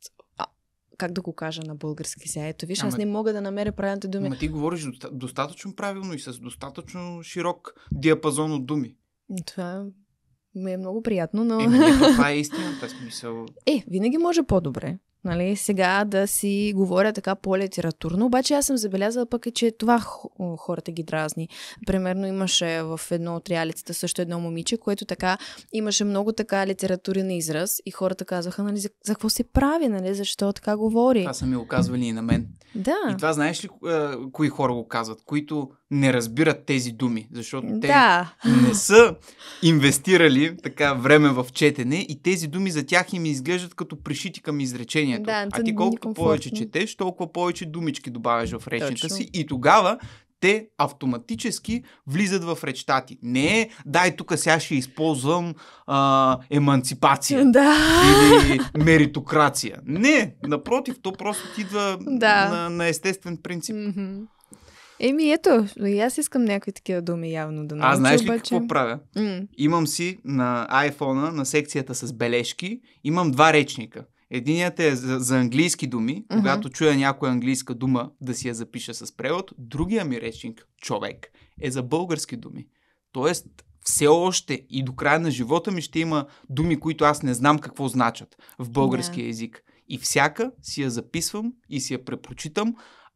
как да го кажа на български сега? Ето, виж, Ама... аз не мога да намеря правилните думи. Ама ти говориш достатъчно правилно и с достатъчно широк диапазон от думи. Това ми е много приятно, но... Е, това е истината, смисъл. Е, винаги може по-добре нали, сега да си говоря така по-литературно. Обаче аз съм забелязала пък, че това хората ги дразни. Примерно имаше в едно от реалицата също едно момиче, което така имаше много така литературен израз и хората казваха, нали, за, за какво се прави, нали, защо така говори. Това са ми го казвали и на мен. Да. И това знаеш ли кои хора го казват? Които не разбират тези думи, защото те да. не са инвестирали така време в четене и тези думи за тях им изглеждат като пришити към изречението. Да, а ти колкото повече четеш, толкова повече думички добавяш в речника си и тогава те автоматически влизат в речта ти. Не е, дай тук сега ще използвам а, еманципация да. или меритокрация. Не, напротив, то просто ти идва да. на, на естествен принцип. Mm-hmm. Еми ето, и аз искам някакви такива думи явно да науча. Аз знаеш ли обаче... какво правя? Mm. Имам си на iPhone на секцията с бележки, имам два речника. Единият е за, за английски думи, mm-hmm. когато чуя някоя английска дума да си я запиша с превод. Другия ми речник, човек, е за български думи. Тоест, все още и до края на живота ми ще има думи, които аз не знам какво значат в българския yeah. език. И всяка си я записвам и си я препрочитам.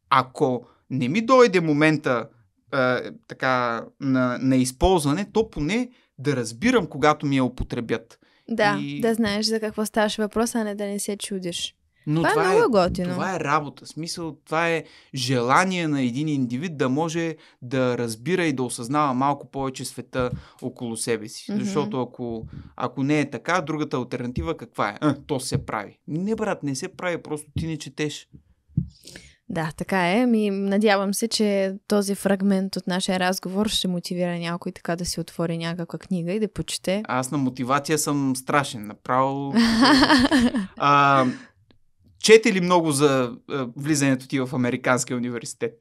Ако не ми дойде момента а, така на, на използване, то поне да разбирам, когато ми я употребят. Да, и... да знаеш за какво ставаш въпрос, а не да не се чудиш. Но това, това е много готино. Това е работа. Смисъл, това е желание на един индивид да може да разбира и да осъзнава малко повече света около себе си. Mm-hmm. Защото ако, ако не е така, другата альтернатива каква е? А, то се прави. Не, брат, не се прави, просто ти не четеш. Да, така е. Ми, надявам се, че този фрагмент от нашия разговор ще мотивира някой така да си отвори някаква книга и да почете. Аз на мотивация съм страшен. Направо. а, чете ли много за а, влизането ти в Американския университет?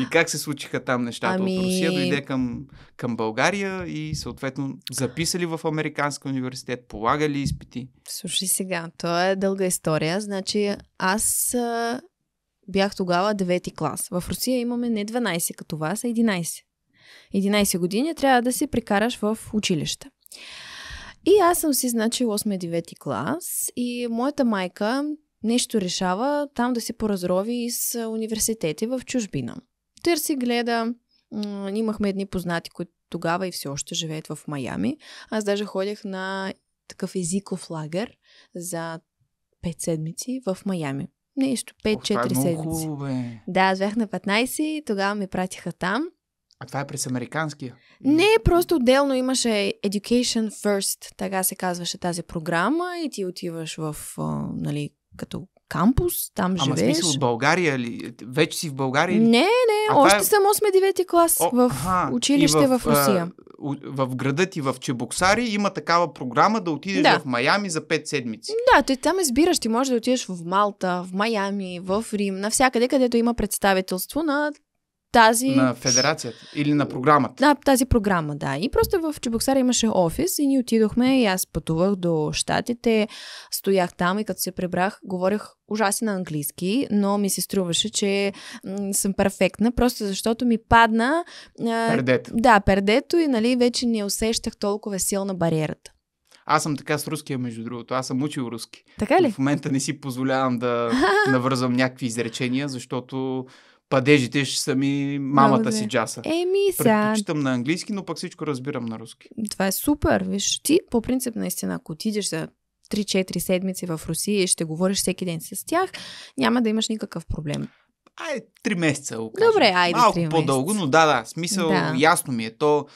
И как се случиха там нещата? Ами... От Русия дойде към, към България и съответно записали в Американския университет, полагали изпити. Слушай сега, то е дълга история. Значи аз бях тогава 9 клас. В Русия имаме не 12 като вас, а 11. 11 години трябва да си прикараш в училище. И аз съм си, значи, 8-9 клас и моята майка нещо решава там да си поразрови с университети в чужбина. Търси, гледа, имахме едни познати, които тогава и все още живеят в Майами. Аз даже ходях на такъв езиков лагер за 5 седмици в Майами. Нещо, 5-4 е седмици. Хубаво. Да, аз бях на 15 и тогава ме пратиха там. А това е през американския? Не, просто отделно имаше Education First, така се казваше тази програма и ти отиваш в, а, нали, като кампус, там Ама живееш. смисъл от България ли? Вече си в България? ли? Не, не, А още е- съм 8-9 клас О, в училище и в, Русия. В града ти в Чебоксари има такава програма да отидеш Да. в Майами за 5 седмици. Да, ти там избираш, ти можеш да отидеш в Малта, в Майами, в Рим, навсякъде, където има представителство на тази... На федерацията или на програмата. Да, тази програма, да. И просто в Чебоксара имаше офис и ние отидохме и аз пътувах до Штатите, стоях там и като се пребрах, говорех ужасен английски, но ми се струваше, че м- съм перфектна, просто защото ми падна... а, Пердето. Да, пердето и нали, вече не усещах толкова силна бариерата. Аз съм така с руския, между другото. Аз съм учил руски. Така ли? В момента не си позволявам да навързвам някакви изречения, защото падежите ще са ми мамата Много си джаса. Еми, сега, Предпочитам на английски, но пък всичко разбирам на руски. това е супер. Виж, ти по принцип наистина, ако отидеш за 3-4 седмици в Русия и ще говориш всеки ден с тях, няма да имаш никакъв проблем. Ай, три месеца, го кажем. Добре, айде Малко три по-дълго, месеца. но да, да, смисъл Да. ясно ми е. То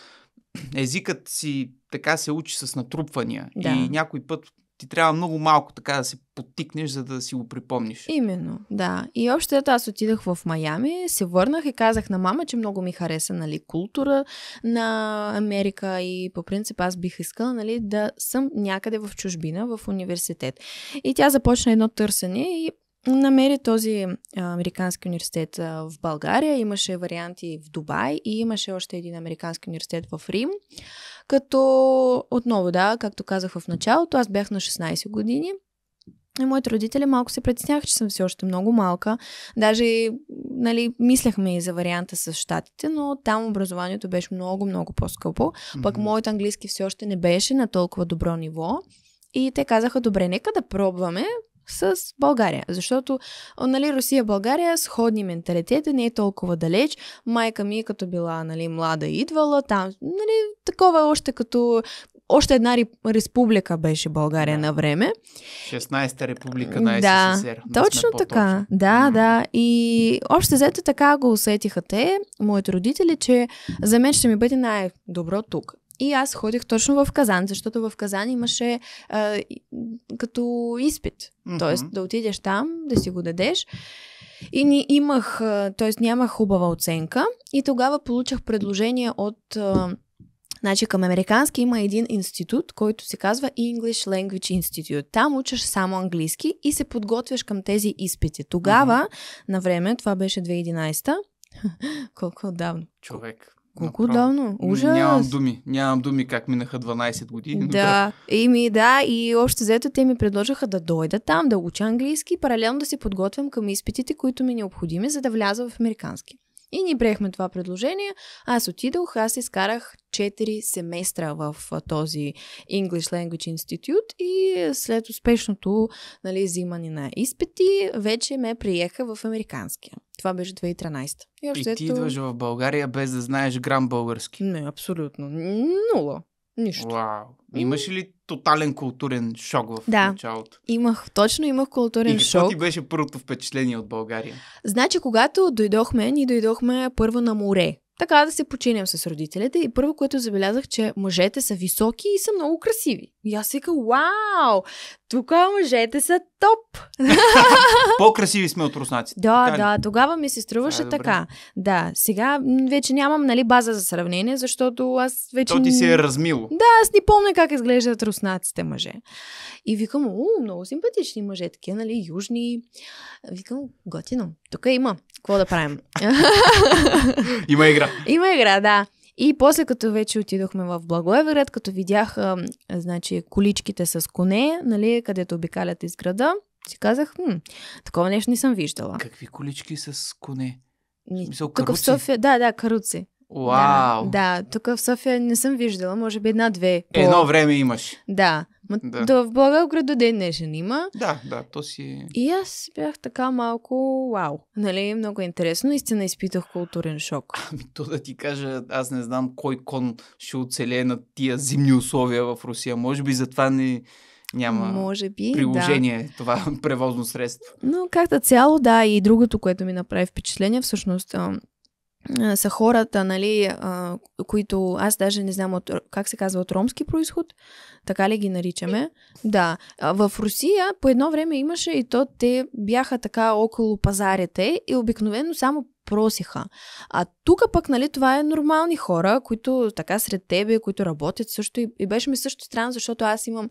езикът си така се учи с натрупвания. Да. И някой път ти трябва много малко така да се подтикнеш, за да си го припомниш. Именно, да. И още ето аз отидах в Майами, се върнах и казах на мама, че много ми хареса нали, култура на Америка и по принцип аз бих искала нали, да съм някъде в чужбина, в университет. И тя започна едно търсене и намери този американски университет в България. Имаше варианти в Дубай и имаше още един американски университет в Рим. Като отново, да, както казах в началото, аз бях на 16 години. И моите родители малко се притесняха, че съм все още много малка. Даже, нали, мислехме и за варианта с щатите, но там образованието беше много, много по-скъпо. Пък Мгм. моят английски все още не беше на толкова добро ниво. И те казаха, добре, нека да пробваме с България. Защото, нали, Русия-България сходни менталитети, не е толкова далеч. Майка ми, като била, нали, млада, идвала там, нали, такова още като... Още една республика беше България Да. на време. 16-та република на СССР. Да Точно така. Да, да. И още взето така го усетиха те, моите родители, че за мен ще ми бъде най-добро тук. И аз ходих точно в Казан, защото в Казан имаше а, като изпит. Мгм. Тоест да отидеш там, да си го дадеш. И ни имах, т.е. нямах хубава оценка. И тогава получих предложение от... а, Значи към американски има един институт, който се казва English Language Institute. Там учиш само английски и се подготвяш към тези изпити. Тогава, на време, това беше 2011 Колко отдавна? Човек. Колко направо. отдавна? Ужас! Нямам думи. Нямам думи как минаха 12 години. Да, ими да, и още взето те ми предложиха да дойда там, да уча английски и паралелно да се подготвям към изпитите, които ми необходими, за да вляза в американски. И ни приехме това предложение. Аз отидох, аз изкарах 4 семестра в този English Language Institute и след успешното нали, взимане на изпити, вече ме приеха в американския. Това беше 2013. И, общо И ти идваш в България без да знаеш грам български. Не, абсолютно. Нула. Нищо. Вау. Имаш ли тотален културен шок в Да. началото? Имах, точно имах И културен какво шок. ти беше първото впечатление от България? Значи, когато дойдохме, ние дойдохме първо на море. Така да се починем с родителите. И първо, което забелязах, че мъжете са високи и са много красиви. И аз си казах, вау, тук мъжете са топ. По-красиви сме от руснаците. Да, така ли? да, тогава ми се струваше Това е така. Да, сега вече нямам нали, база за сравнение, защото аз вече... То ти се е размило. Да, аз не помня как изглеждат руснаците мъже. И викам, у, много симпатични мъже, такива, нали, южни. Викам, готино. Тук има. Какво да правим? Има игра. има игра, да. И после, като вече отидохме в Благоевград, като видях, а, значи, количките с коне, нали, където обикалят из града, си казах, хм, такова нещо не съм виждала. Какви колички с коне? Смисъл, тук в? София, да, да, каруци. Вау! Да, да, тук в София не съм виждала, може би една-две. по- Едно време имаш. Да, Ма, Да. да. в Благоевград до ден днешен има. Да, да, то си. И аз бях така малко вау. Нали, много интересно. Наистина изпитах културен шок. Ами то да ти кажа, аз не знам кой кон ще оцелее на тия зимни условия в Русия. Може би затова не, няма Може би, приложение това превозно средство. да. Но както цяло, да, и другото, което ми направи впечатление, всъщност, са хората, нали, които аз даже не знам от, как се казва, от ромски происход, така ли ги наричаме? Да. В Русия по едно време имаше и то те бяха така около пазарите и обикновено само просиха. А тук пък, нали, това е нормални хора, които така сред тебе, които работят също. И, и беше ми също странно, защото аз имам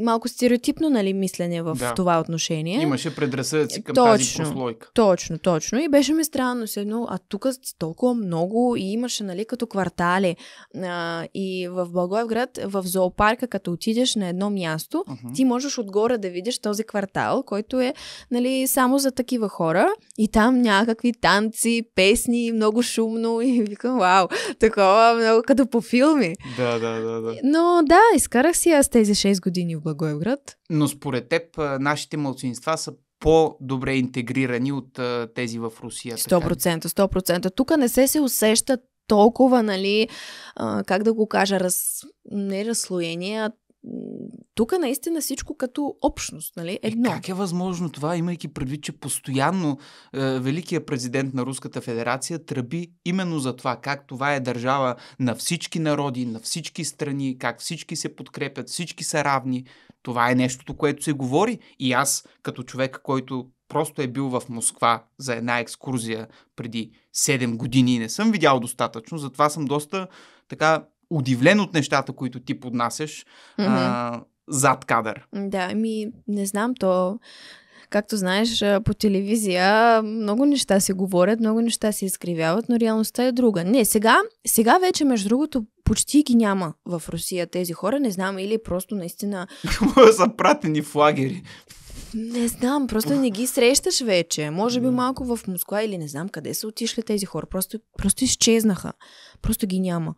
малко стереотипно, нали, мислене в да. това отношение. Имаше предразсъдъци към точно, тази прослойка. Точно, точно. И беше ми странно, се едно, а тук толкова много и имаше, нали, като квартали. А, и в Благоевград, в зоопарка, като отидеш на едно място, uh-huh. ти можеш отгоре да видиш този квартал, който е, нали, само за такива хора. И там някакви танци, песни, много шумно и викам, вау, такова много като по филми. Да, да, да, да. Но да, изкарах си аз тези 6 години в Благоевград. Но според теб нашите мълцинства са по-добре интегрирани от а, тези в Русия. 100%, 100%. Тук не се се усеща толкова, нали, а, как да го кажа, раз, не разслоение, а тук наистина всичко като общност, нали? Едно. Е, как е възможно това, имайки предвид, че постоянно е, великият президент на Руската федерация тръби именно за това, как това е държава на всички народи, на всички страни, как всички се подкрепят, всички са равни. Това е нещото, което се говори. И аз, като човек, който просто е бил в Москва за една екскурзия преди 7 години и не съм видял достатъчно, затова съм доста така удивлен от нещата, които ти поднасяш mm-hmm. а, зад кадър. Да, ми не знам, то както знаеш, по телевизия много неща се говорят, много неща се изкривяват, но реалността е друга. Не, сега, сега вече, между другото, почти ги няма в Русия тези хора. Не знам, или просто наистина... са пратени в лагери. Не знам, просто не ги срещаш вече. Може би малко в Москва или не знам къде са отишли тези хора. Просто, просто изчезнаха. Просто ги няма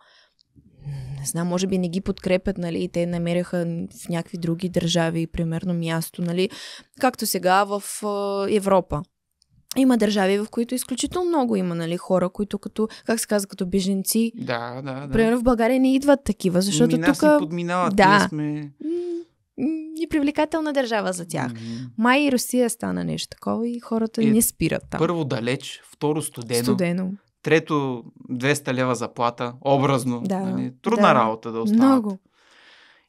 не знам, може би не ги подкрепят, нали, и те намериха в някакви други държави, примерно място, нали, както сега в Европа. Има държави, в които изключително много има, нали, хора, които като, как се казва, като беженци. Да, да, да. Примерно в България не идват такива, защото тук... Нас подминават, да. сме... И привлекателна държава за тях. Mm-hmm. Май и Русия стана нещо такова и хората е, не спират там. Първо далеч, второ студено. Студено. Трето, 200 лева заплата, образно. Да, нали? Трудна да. работа да останат. Много.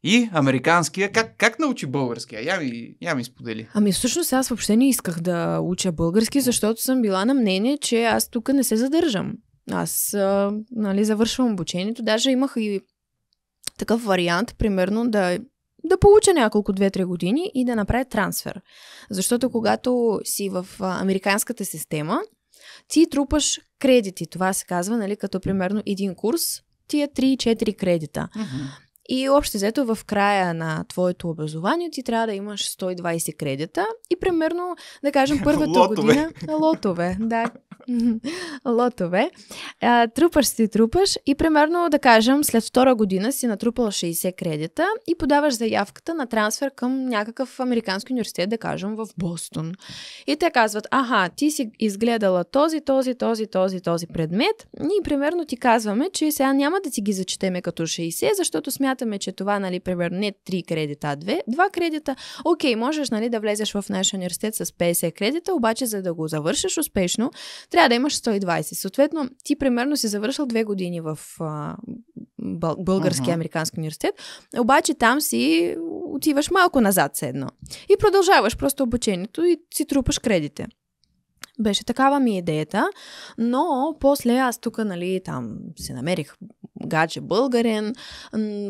И американския, как, как научи българския? Я ми, я ми сподели. Ами всъщност аз въобще не исках да уча български, защото съм била на мнение, че аз тук не се задържам. Аз а, нали, завършвам обучението. Даже имах и такъв вариант, примерно да, да получа няколко 2-3 години и да направя трансфер. Защото когато си в американската система, ти трупаш кредити. Това се казва, нали, като примерно един курс, ти е 3-4 кредита. Mm-hmm. И общо взето в края на твоето образование ти трябва да имаш 120 кредита и примерно, да кажем, първата лотове. година... Лотове. да. лотове. А, трупаш си, трупаш и примерно, да кажем, след втора година си натрупал 60 кредита и подаваш заявката на трансфер към някакъв американски университет, да кажем, в Бостон. И те казват, аха, ти си изгледала този, този, този, този, този предмет. И примерно ти казваме, че сега няма да ти ги зачетеме като 60, защото смятаме, че това, нали, примерно, не 3 кредита, а 2, 2 кредита. Окей, можеш, нали, да влезеш в нашия университет с 50 кредита, обаче за да го завършиш успешно, трябва да имаш 120. Съответно, ти примерно си завършил две години в а, бъл, български uh-huh. американски университет, обаче там си отиваш малко назад седно. И продължаваш просто обучението и си трупаш кредите. Беше такава ми идеята, но после аз тук, нали, там се намерих гадже българен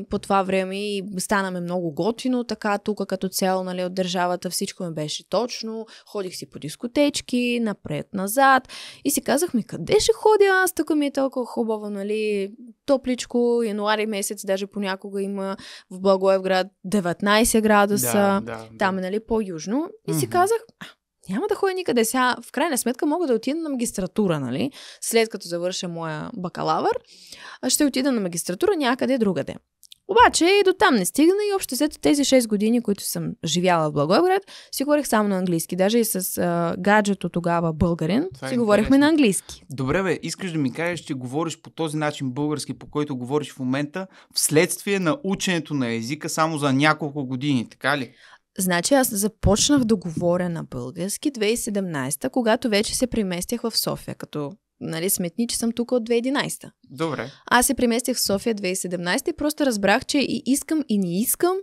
по това време и станаме много готино, така тук като цяло, нали, от държавата. Всичко ми беше точно, ходих си по дискотечки, напред-назад и си казах ми, къде ще ходя аз, тук ми е толкова хубаво, нали, топличко, януари месец, даже понякога има в Благоевград 19 градуса, да, да, там е, нали, по-южно. И mm-hmm. си казах, няма да ходя никъде. Сега, в крайна сметка, мога да отида на магистратура, нали? След като завърша моя бакалавър, ще отида на магистратура някъде другаде. Обаче и до там не стигна и общо след тези 6 години, които съм живяла в Благоевград, си говорих само на английски. Даже и с а, гаджето тогава българин Това си е говорихме на английски. Добре бе, искаш да ми кажеш, че говориш по този начин български, по който говориш в момента, вследствие на ученето на езика само за няколко години, така ли? Значи аз започнах да говоря на български 2017, когато вече се преместях в София, като нали, сметни, че съм тук от 2011. Добре. Аз се преместих в София 2017 и просто разбрах, че и искам и не искам,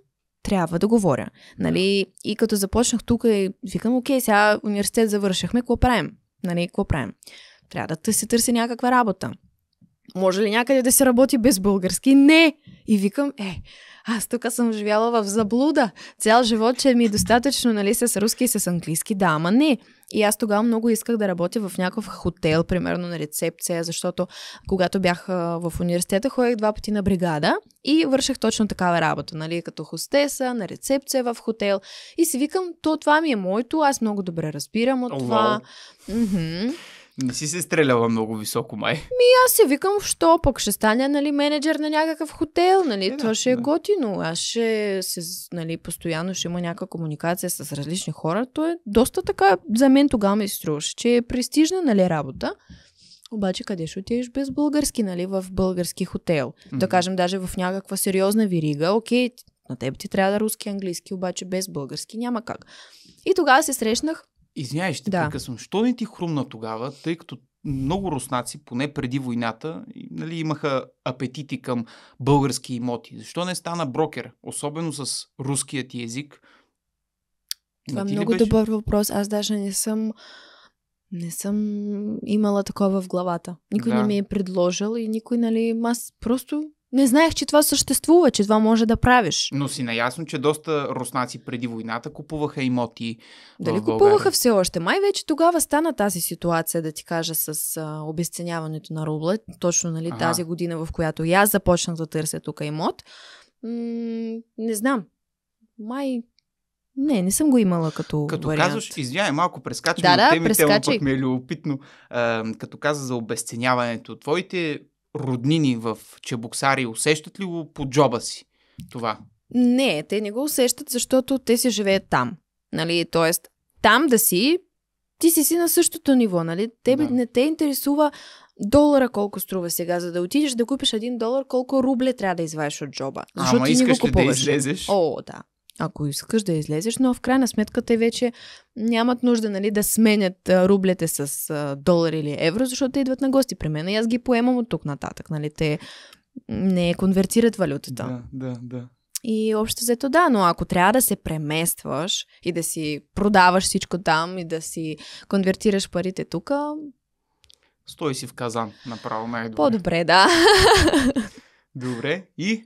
трябва да говоря. Нали? И като започнах тук, викам, окей, сега университет завършахме, какво правим? Нали, какво правим? Трябва да се търси някаква работа. Може ли някъде да се работи без български? Не! И викам, е, аз тук съм живяла в заблуда. Цял живот, че ми е достатъчно, нали, с руски и с английски. Да, ама не. И аз тогава много исках да работя в някакъв хотел, примерно на рецепция, защото когато бях в университета, ходех два пъти на бригада и върших точно такава работа, нали, като хостеса, на рецепция в хотел. И си викам, то това ми е моето, аз много добре разбирам от това. Мгм. Не си се стреляла много високо, май. Аз си викам, що пък ще стане нали, менеджер на някакъв хотел, нали, Е, да, това ще е да. готино. Аз ще се, нали, постоянно ще има някаква комуникация с различни хора. То е доста така, за мен тогава ми се струваше, че е престижна, нали, работа. Обаче къде ще отидеш без български, нали, в български хотел? Да Мгм. кажем, даже в някаква сериозна вирига, окей, на теб ти трябва да руски, английски, обаче без български няма как. И тогава се срещнах Извинявай, ще Да. прекъсвам. Що не ти хрумна тогава, тъй като много руснаци, поне преди войната, нали, имаха апетити към български имоти. Защо не стана брокер, особено с руският ти език? Това е много беше? добър въпрос. Аз даже не съм не съм имала такова в главата. Никой Да. не ми е предложил и никой, нали, аз просто не знаех, че това съществува, че това може да правиш. Но си наясно, че доста руснаци преди войната купуваха имоти Дали купуваха все още? Май вече тогава стана тази ситуация, да ти кажа, с а, обесценяването на рубла. Точно, нали, Ага. тази година, в която и аз започнах да търся тук имот. М- не знам. Май... Не, не съм го имала като, Като вариант. казваш, извинявай, малко прескачам Да, да, темите, ама прескачай. пък ми е любопитно. А, като каза за обесценяването, твоите роднини в Чебоксари усещат ли го по джоба си това? Не, те не го усещат, защото те си живеят там. Нали? Тоест, там да си, ти си си на същото ниво. Нали? Тебе Да. не те интересува долара колко струва сега, за да отидеш да купиш един долар, колко рубле трябва да извадиш от джоба. Защото Ама ти не го искаш ли да купуваш. излезеш? О, да. Ако искаш да излезеш, но в крайна сметка те вече нямат нужда нали, да сменят рублете с долар или евро, защото те идват на гости при мен и аз ги поемам от тук нататък. Нали? Те не конвертират валютата. Да, да, да. И общо взето да, но ако трябва да се преместваш и да си продаваш всичко там и да си конвертираш парите тук, Стой си в казан, направо най-добре. по-добре, да. Добре. И,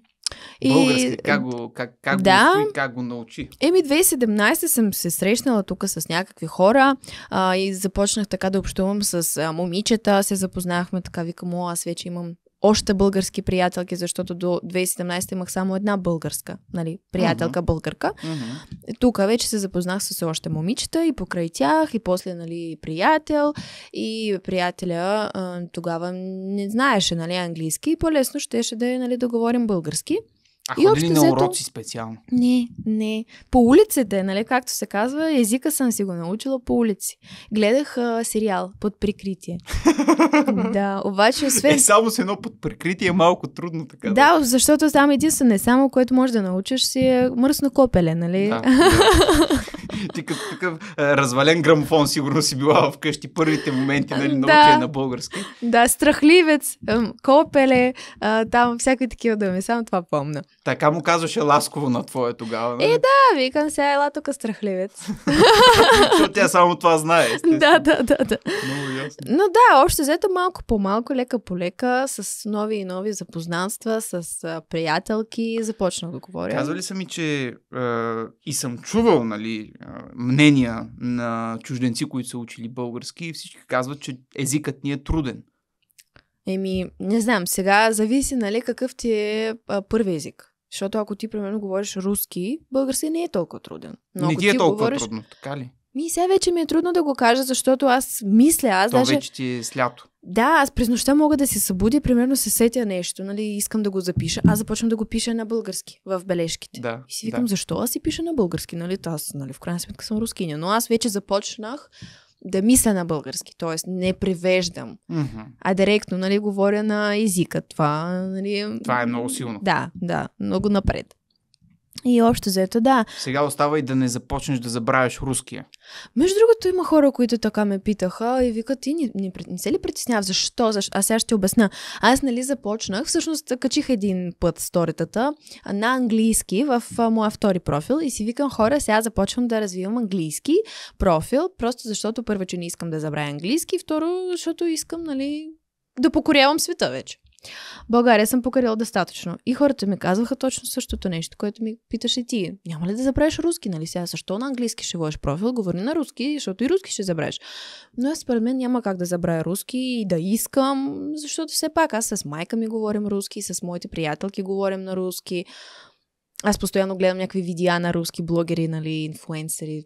И- български, как го, как, как Да. го усвои, как го научи? Еми, 2017 съм се срещнала тук с някакви хора а, и започнах така да общувам с а, момичета, се запознахме, така викам, о, аз вече имам още български приятелки, защото до 2017 имах само една българска, нали, приятелка българка. Мгм. Тук вече се запознах с още момичета и покрай тях, и после, нали, приятел. И приятеля а, тогава не знаеше, нали, английски и по-лесно щеше да е, нали, да говорим български. А И ходи ли на уроци специално? Не, не. По улиците, нали, както се казва, езика съм си го научила по улици. Гледах а, сериал под прикритие. да, обаче освен... Е, само с едно под прикритие е малко трудно така. Да, защото там единствено не само, което можеш да научиш си е мръсно копеле, нали? Да, да. Ти като такъв а, развален грамофон сигурно си била вкъщи първите моменти, нали, на Да. на български. Да, страхливец, копеле, а, там всякакви такива думи. Само това помня. Така му казваше ласково на твоя тогава. Нали? Е, Да, викам сега ела тук страхливец. Защото тя само това знае. естествено. да, да, да, да. Много ясно. Но да, общо взето малко по малко, лека по лека, с нови и нови запознанства, с а, приятелки, започнах да говоря. Казвали са ми, че е, и съм чувал нали, е, мнения на чужденци, които са учили български и всички казват, че езикът ни е труден. Еми, не знам, сега зависи, нали, какъв ти е а, първи език. Защото ако ти, примерно, говориш руски, български не е толкова труден. Но не ти е толкова говориш... трудно, така ли? Ми, сега вече ми е трудно да го кажа, защото аз мисля, аз То даже... вече ти е с лято. Да, аз през нощта мога да се събудя, примерно се сетя нещо, нали, искам да го запиша. Аз започвам да го пиша на български в бележките. Да, И си викам, да. защо аз си пиша на български, нали? Аз, нали, в крайна сметка съм рускиня. Но аз вече започнах да мисля на български, т.е. не превеждам, Мгм. а директно, нали, говоря на езика. Това, нали... Това е много силно. Да, да, много напред. И общо взето, да. Сега остава и да не започнеш да забравяш руския. Между другото, има хора, които така ме питаха и викат, ти не, не, не се ли притеснява? Защо? Защо? Аз сега ще обясня. Аз, нали, започнах, всъщност качих един път сторитата на английски в а, моя втори профил и си викам хора, сега започвам да развивам английски профил, просто защото първо, че не искам да забравя английски, второ, защото искам, нали, да покорявам света вече. България съм покорила достатъчно. И хората ми казваха точно същото нещо, което ми питаш и ти. Няма ли да забравиш руски, нали сега? Защо на английски ще водиш профил? Говори на руски, защото и руски ще забравиш. Но аз според мен няма как да забравя руски и да искам, защото все пак аз с майка ми говорим руски, с моите приятелки говорим на руски. Аз постоянно гледам някакви видеа на руски блогери, нали, инфлуенсери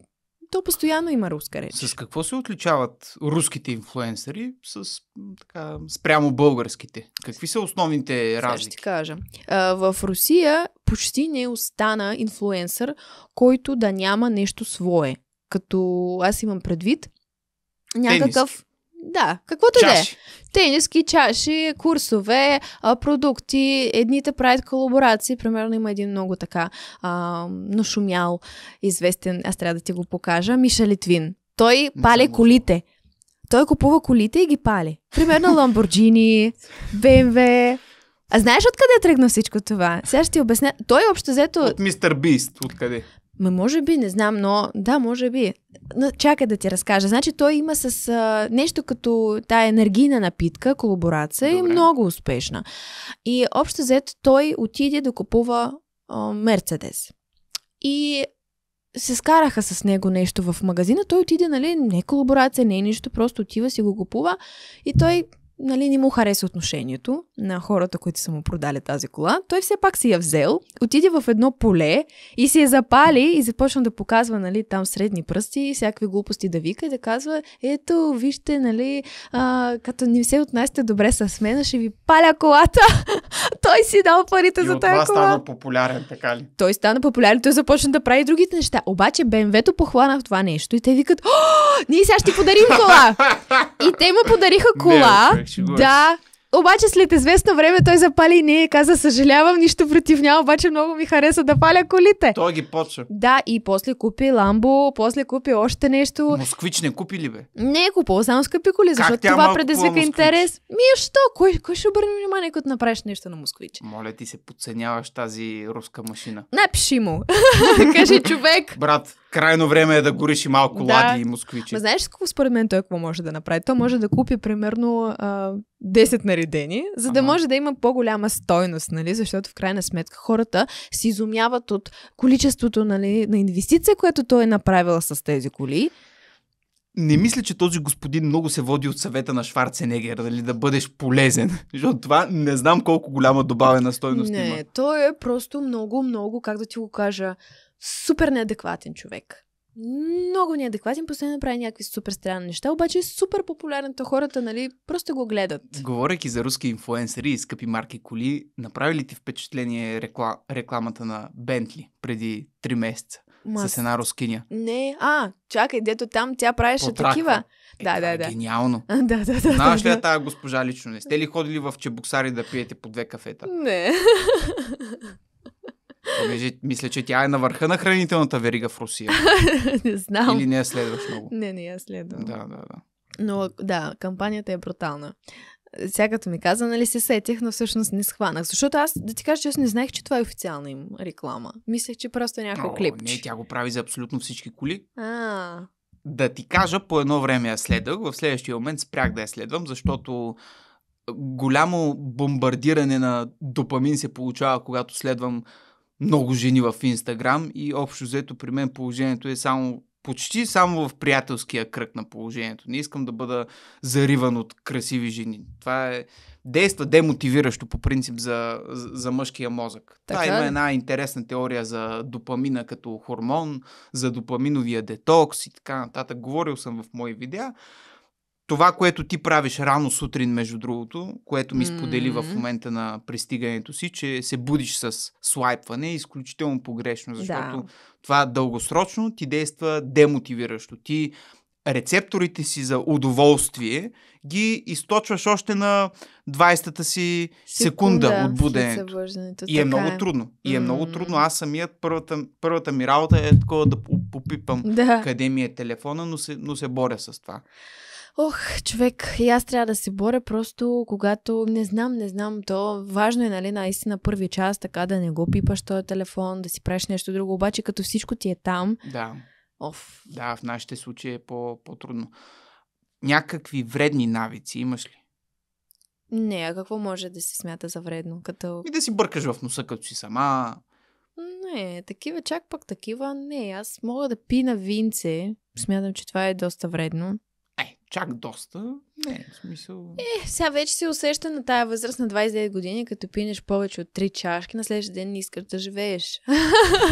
то постоянно има руска реч. С какво се отличават руските инфлуенсъри с, така, спрямо българските? Какви са основните разлики? Ще ти кажа. А, в Русия почти не остана инфлуенсър, който да няма нещо свое. Като аз имам предвид някакъв... Тениски. Да, каквото да е. Тениски, чаши, курсове, продукти. Едните правят колаборации. Примерно има един много така а, нашумял, известен, аз трябва да ти го покажа, Миша Литвин. Той пали колите. Той купува колите и ги пали. Примерно Ламборджини, БМВ. А знаеш откъде тръгна всичко това? Сега ще ти обясня. Той общо взето... От мистер Бист, откъде? Ма може би, не знам, но да, може би. Но, чакай да ти разкажа. Значи той има с а, нещо като тая енергийна напитка, колаборация Добре. и много успешна. И общо взето той отиде да купува а, Мерцедес. И се скараха с него нещо в магазина. Той отиде, нали, не колаборация, не е нищо, просто отива си го купува. И той нали, не му хареса отношението на хората, които са му продали тази кола. Той все пак си я взел, отиде в едно поле и се я запали и започна да показва, нали, там средни пръсти и всякакви глупости да вика и да казва, ето, вижте, нали, а, като не се отнасяте добре с мен, ще ви паля колата. той си дал парите и за тази кола. стана популярен, така ли? Той стана популярен, той започна да прави другите неща. Обаче БМВ-то похвана в това нещо и те викат, ние сега ще ти подарим кола. и те му подариха кола. Не, да, обаче след известно време той запали и не каза, съжалявам, нищо против няма, обаче много ми хареса да паля колите. Той ги почва. Да, и после купи ламбо, после купи още нещо. Москвич не купи ли бе? Не е купил, само скъпи коли, защото тя това предизвика интерес. Ми, що? Кой, кой ще обърне внимание, като направиш нещо на москвич? Моля ти се, подценяваш тази руска машина. Напиши му. Кажи човек. Брат, крайно време е да гориш и малко да. лади и москвичи. Ма знаеш какво според мен той какво може да направи? Той може да купи примерно а, 10 наредени, за да ага. може да има по-голяма стойност, нали? Защото в крайна сметка хората се изумяват от количеството нали, на инвестиция, което той е направил с тези коли. Не мисля, че този господин много се води от съвета на Шварценегер, дали да бъдеш полезен. Защото това не знам колко голяма добавена стойност не, има. Не, той е просто много, много, как да ти го кажа, супер неадекватен човек. Много неадекватен, постоянно прави някакви супер странни неща, обаче е супер популярен, то хората, нали, просто го гледат. Говорейки за руски инфлуенсъри и скъпи марки коли, направи ли ти впечатление рекла... рекламата на Бентли преди 3 месеца? Мас... С една рускиня. Не, а, чакай, дето там тя правеше Потраква. такива. Е, да, да, е да. Гениално. да, да, да. Знаеш ли я тази госпожа лично? Не сте ли ходили в Чебоксари да пиете по две кафета? Не. Понеже мисля, че тя е на върха на хранителната верига в Русия. не знам. Или не я следваш много. Не, не я следвам. Да, да, да. Но да, кампанията е брутална. Сега като ми каза, нали се сетих, но всъщност не схванах. Защото аз, да ти кажа, че аз не знаех, че това е официална им реклама. Мислех, че просто е някакъв клип. Не, тя го прави за абсолютно всички коли. А. Да ти кажа, по едно време я следвах, в следващия момент спрях да я следвам, защото голямо бомбардиране на допамин се получава, когато следвам много жени в Инстаграм и общо взето при мен положението е само почти само в приятелския кръг на положението. Не искам да бъда зариван от красиви жени. Това е действа демотивиращо по принцип за, за, за мъжкия мозък. Така Това има една интересна теория за допамина като хормон, за допаминовия детокс и така нататък. Говорил съм в мои видеа това, което ти правиш рано сутрин, между другото, което ми сподели mm-hmm. в момента на пристигането си, че се будиш с слайпване е изключително погрешно, защото да. това дългосрочно ти действа демотивиращо. Ти рецепторите си за удоволствие ги източваш още на 20-та си секунда, от буденето. И е много е. трудно. И е mm. много трудно. Аз самият първата, първата ми работа е такова да попипам да. къде ми е телефона, но се, но се боря с това. Ох, човек, и аз трябва да се боря просто, когато не знам, не знам, то важно е, нали, наистина първи час, така да не го пипаш този телефон, да си правиш нещо друго, обаче като всичко ти е там. Да. Оф. Да, в нашите случаи е по- по-трудно. Някакви вредни навици имаш ли? Не, а какво може да се смята за вредно? Като... И да си бъркаш в носа, като си сама. Не, такива, чак пък такива, не. Аз мога да пина винце. Смятам, че това е доста вредно чак доста. Не, в смисъл... Е, сега вече се усеща на тая възраст на 29 години, като пинеш повече от 3 чашки, на следващия ден не искаш да живееш.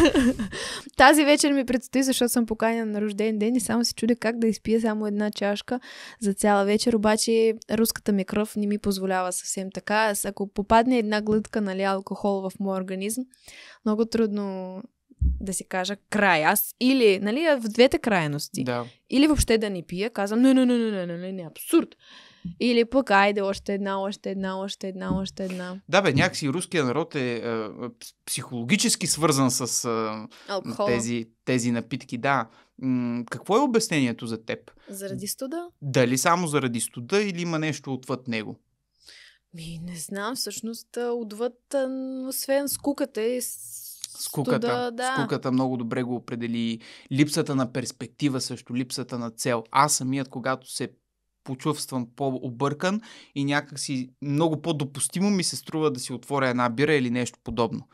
Тази вечер ми предстои, защото съм поканена на рожден ден и само се чудя как да изпия само една чашка за цяла вечер, обаче руската ми кръв не ми позволява съвсем така. Аз, ако попадне една глътка нали, алкохол в моя организъм, много трудно да си кажа край. Аз или, нали, в двете крайности. Да. Или въобще да не пия, казвам, не, не, не, не, не, не, не, не, абсурд. Или пък, айде, още една, още една, още една, още една. Да, бе, някакси руския народ е, е психологически свързан с е, тези, тези напитки. Да. М- какво е обяснението за теб? Заради студа? Дали само заради студа или има нещо отвъд него? Ми, не знам, всъщност отвъд, освен скуката и Скуката, Студа, да. скуката много добре го определи. Липсата на перспектива също, липсата на цел. Аз самият, когато се почувствам по-объркан и някакси много по-допустимо ми се струва да си отворя една бира или нещо подобно.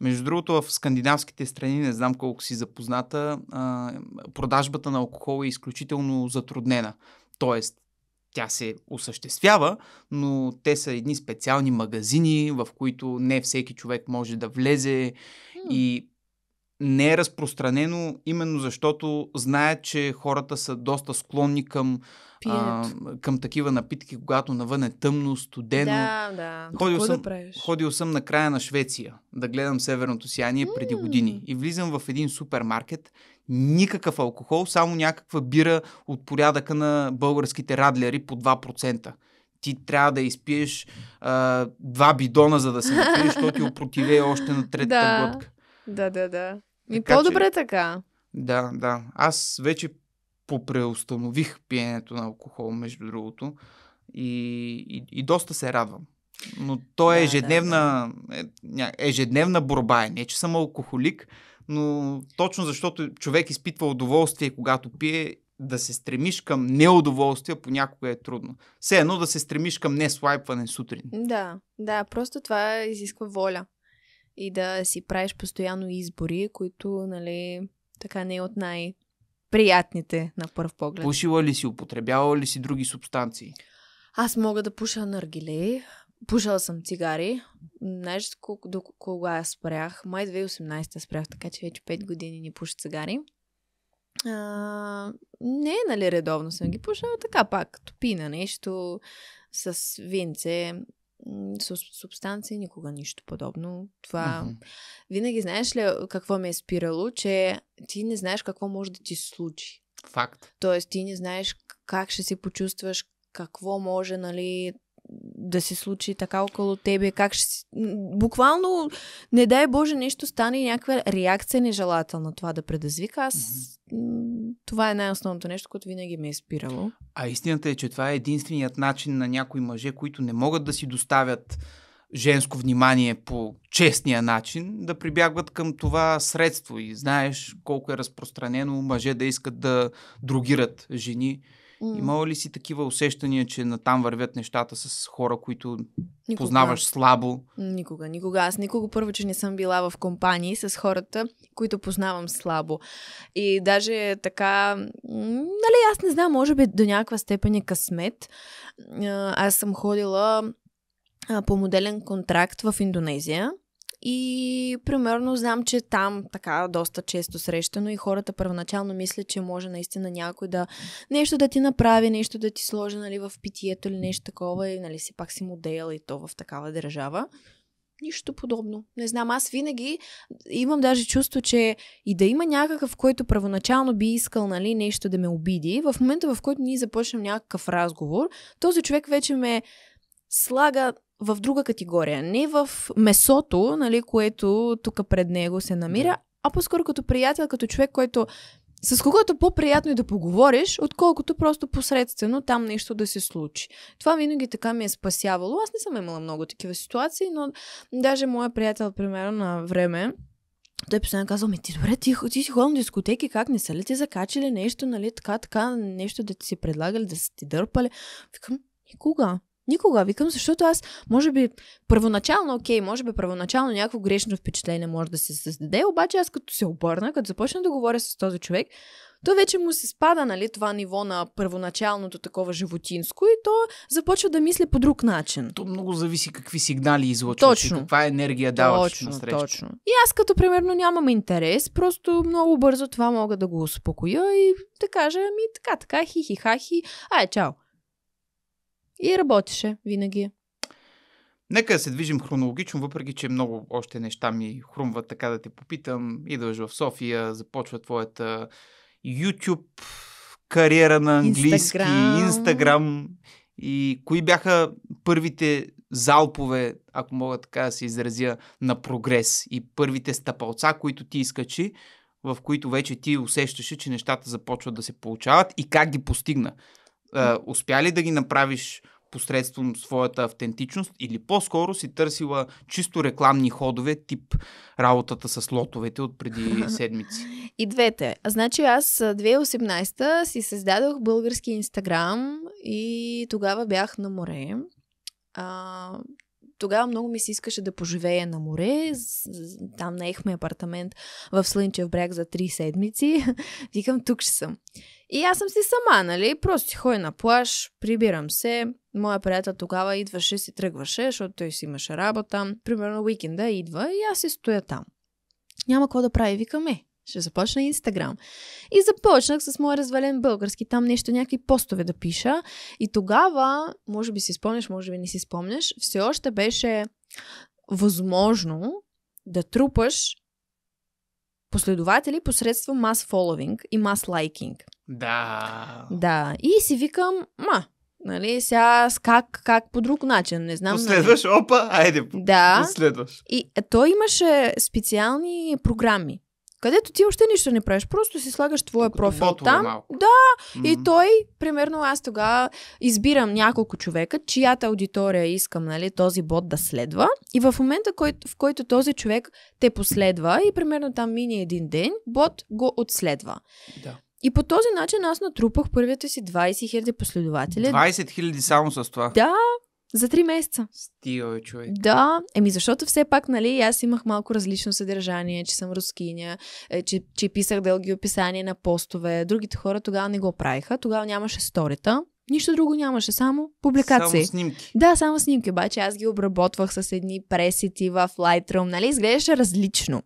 Между другото, в скандинавските страни, не знам колко си запозната, продажбата на алкохол е изключително затруднена. Тоест, тя се осъществява, но те са едни специални магазини, в които не всеки човек може да влезе mm. и не е разпространено именно защото знаят, че хората са доста склонни към, а, към такива напитки, когато навън е тъмно, студено. Да, да. Ходил, съм, да ходил съм на края на Швеция да гледам Северното сияние mm. преди години и влизам в един супермаркет никакъв алкохол, само някаква бира от порядъка на българските радлери по 2%. Ти трябва да изпиеш а, два бидона, за да се напиеш, защото ти опротивее още на третата да. глътка. Да, да, да. И така, по-добре че... така. Да, да. Аз вече попреустанових пиенето на алкохол, между другото. И, и, и доста се радвам. Но то е ежедневна, да, да. Е, ежедневна борба. Е. Не, че съм алкохолик, но точно защото човек изпитва удоволствие, когато пие, да се стремиш към неудоволствие понякога е трудно. Все едно да се стремиш към не слайпване сутрин. Да, да, просто това изисква воля. И да си правиш постоянно избори, които, нали, така не е от най- приятните на първ поглед. Пушила ли си, употребявала ли си други субстанции? Аз мога да пуша наргиле, Пушала съм цигари. Знаеш колко, до кога спрях? Май 2018 спрях, така че вече 5 години не пуша цигари. А, не, нали, редовно съм ги пушала, така пак, топина нещо с винце, с субстанции, никога нищо подобно. Това uh-huh. винаги знаеш ли какво ме е спирало, че ти не знаеш какво може да ти случи. Факт. Тоест ти не знаеш как ще се почувстваш, какво може, нали, да се случи така около тебе, как ще си... Буквално, не дай Боже, нещо стане и някаква реакция нежелателна това да предизвика. Аз... Mm-hmm. Това е най-основното нещо, което винаги ме е спирало. А истината е, че това е единственият начин на някои мъже, които не могат да си доставят женско внимание по честния начин, да прибягват към това средство. И знаеш колко е разпространено мъже да искат да другират жени Mm. Имала ли си такива усещания, че натам вървят нещата с хора, които никога. познаваш слабо? Никога, никога. Аз никога първо, че не съм била в компании с хората, които познавам слабо. И даже така, нали, аз не знам, може би до някаква степен е късмет. Аз съм ходила по моделен контракт в Индонезия и примерно знам, че там така доста често срещано и хората първоначално мислят, че може наистина някой да нещо да ти направи, нещо да ти сложи нали, в питието или нещо такова и нали си пак си модел и то в такава държава. Нищо подобно. Не знам, аз винаги имам даже чувство, че и да има някакъв, който първоначално би искал нали, нещо да ме обиди, в момента в който ние започнем някакъв разговор, този човек вече ме слага в друга категория. Не в месото, нали, което тук пред него се намира, а по-скоро като приятел, като човек, който с когото по-приятно е да поговориш, отколкото просто посредствено там нещо да се случи. Това винаги така ми е спасявало. Аз не съм имала много такива ситуации, но даже моя приятел, примерно, на време, той постоянно казва, ми ти добре, ти, ти си ходил на дискотеки, как не са ли ти закачали нещо, нали, така, така, нещо да ти си предлагали, да са ти дърпали. Викам, никога. Никога, викам, защото аз, може би, първоначално, окей, може би първоначално някакво грешно впечатление може да се създаде, обаче аз като се обърна, като започна да говоря с този човек, то вече му се спада, нали, това ниво на първоначалното такова животинско и то започва да мисли по друг начин. То много зависи какви сигнали излъчваш Точно. и каква енергия даваш точно, на среща. точно. И аз като примерно нямам интерес, просто много бързо това мога да го успокоя и да кажа, ми така, така, хихи, хахи, ай, чао. И работеше винаги. Нека да се движим хронологично, въпреки че много още неща ми хрумват така да те попитам. Идваш в София, започва твоята YouTube кариера на английски. Инстаграм. И кои бяха първите залпове, ако мога така да се изразя, на прогрес и първите стъпалца, които ти изкачи, в които вече ти усещаше, че нещата започват да се получават и как ги постигна? А, успя ли да ги направиш посредством своята автентичност или по-скоро си търсила чисто рекламни ходове, тип работата с лотовете от преди седмици? И двете. Значи аз а, 2018 си създадох български инстаграм и тогава бях на море. А, тогава много ми се искаше да поживея на море. Там наехме апартамент в Слънчев бряг за три седмици. Викам, тук ще съм. И аз съм си сама, нали? Просто си ходя на плаж, прибирам се. Моя приятел тогава идваше, си тръгваше, защото той си имаше работа. Примерно уикенда идва и аз си стоя там. Няма какво да прави. Викам, е, ще започна Инстаграм. И започнах с моя развален български, там нещо, някакви постове да пиша. И тогава, може би си спомняш, може би не си спомняш, все още беше възможно да трупаш последователи посредством мас фоловинг и мас лайкинг. Да. Да, и си викам, ма, нали, сега с как, как по друг начин, не знам. нали. Последваш, опа, айде, Да, последваш. и е, той имаше специални програми, където ти още нищо не правиш, просто си слагаш твоя профил там. малко. Да, И М. той, примерно аз тогава избирам няколко човека, чиято аудитория искам, нали, този бот да следва. И в момента, кой, в който този човек те последва и примерно там мине един ден, бот го отследва. Да. И по този начин аз натрупах първите си 20 000 последователи. 20 хиляди само с това. Да, за 3 месеца. Стига, човек. Да, еми защото все пак, нали, аз имах малко различно съдържание, че съм рускиня, е, че, че писах дълги описания на постове. Другите хора тогава не го правиха, тогава нямаше сторита. Нищо друго нямаше, само публикации. Само снимки. Да, само снимки, обаче аз ги обработвах с едни пресети в Lightroom, нали, изглеждаше различно.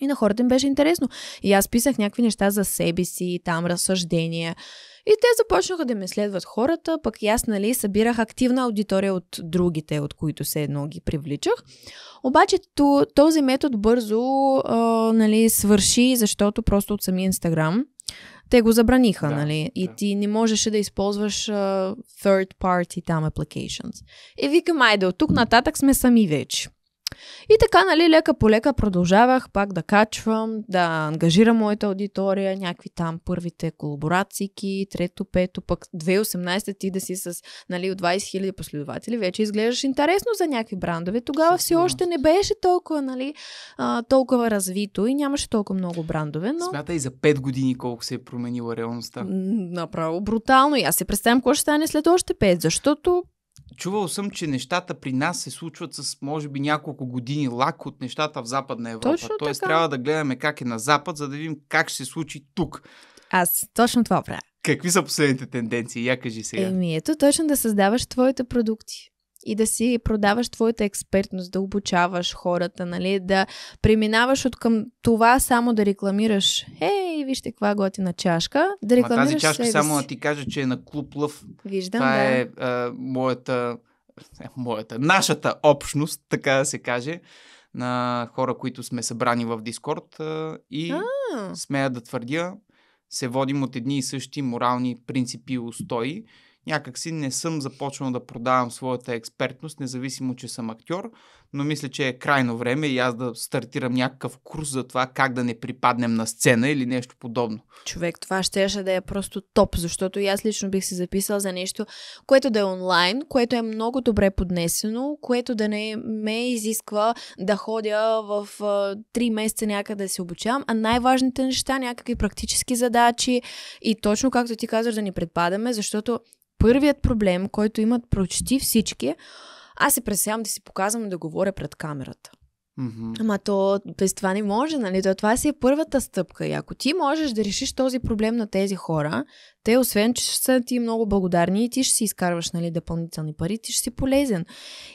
И на хората им беше интересно. И аз писах някакви неща за себе си, там разсъждения. И те започнаха да ме следват хората, пък и аз, нали, събирах активна аудитория от другите, от които се едно ги привличах. Обаче то, този метод бързо, а, нали, свърши, защото просто от самия Инстаграм те го забраниха, Да, нали? И да. ти не можеше да използваш а, third party там applications. И викам, айде, от тук нататък сме сами вече. И така, нали, лека по лека продължавах пак да качвам, да ангажирам моята аудитория, някакви там първите колаборации, трето, пето, пък 2018 ти да си с, нали, от 20 000 последователи, вече изглеждаш интересно за някакви брандове. Тогава все още не беше толкова, нали, а, толкова развито и нямаше толкова много брандове, но... Смятай за 5 години колко се е променила реалността. Направо брутално. И аз се представям какво ще стане след още 5, защото Чувал съм, че нещата при нас се случват с, може би, няколко години лак от нещата в Западна Европа. Точно Тоест, така. трябва да гледаме как е на Запад, за да видим как ще се случи тук. аз точно това правя. Какви са последните тенденции? Я кажи сега. Еми ето точно да създаваш твоите продукти и да си продаваш твоята експертност, да обучаваш хората, нали, да преминаваш от към това само да рекламираш, ей, вижте каква готина чашка, да Ма рекламираш тази чашка себе само да ти кажа, че е на клуб Лъв. Виждам, Това да. е а, моята е, моята, нашата общност, така да се каже, на хора, които сме събрани в Дискорд и А. смея да твърдя, се водим от едни и същи морални принципи и устои. Някак си не съм започнал да продавам своята експертност, независимо, че съм актьор, но мисля, че е крайно време и аз да стартирам някакъв курс за това как да не припаднем на сцена или нещо подобно. Човек, това щеше да е просто топ, защото и аз лично бих се записал за нещо, което да е онлайн, което е много добре поднесено, което да не ме изисква да ходя в а, три месеца някъде да се обучавам, а най-важните неща, някакви практически задачи и точно както ти казваш да ни предпадаме, защото първият проблем, който имат почти всички, аз се пресявам да си показвам и да говоря пред камерата. Мгм. Ама то без това не може, нали? То, това си е първата стъпка. И ако ти можеш да решиш този проблем на тези хора, те освен, че ще са ти много благодарни и ти ще си изкарваш нали, допълнителни пари, ти ще си полезен.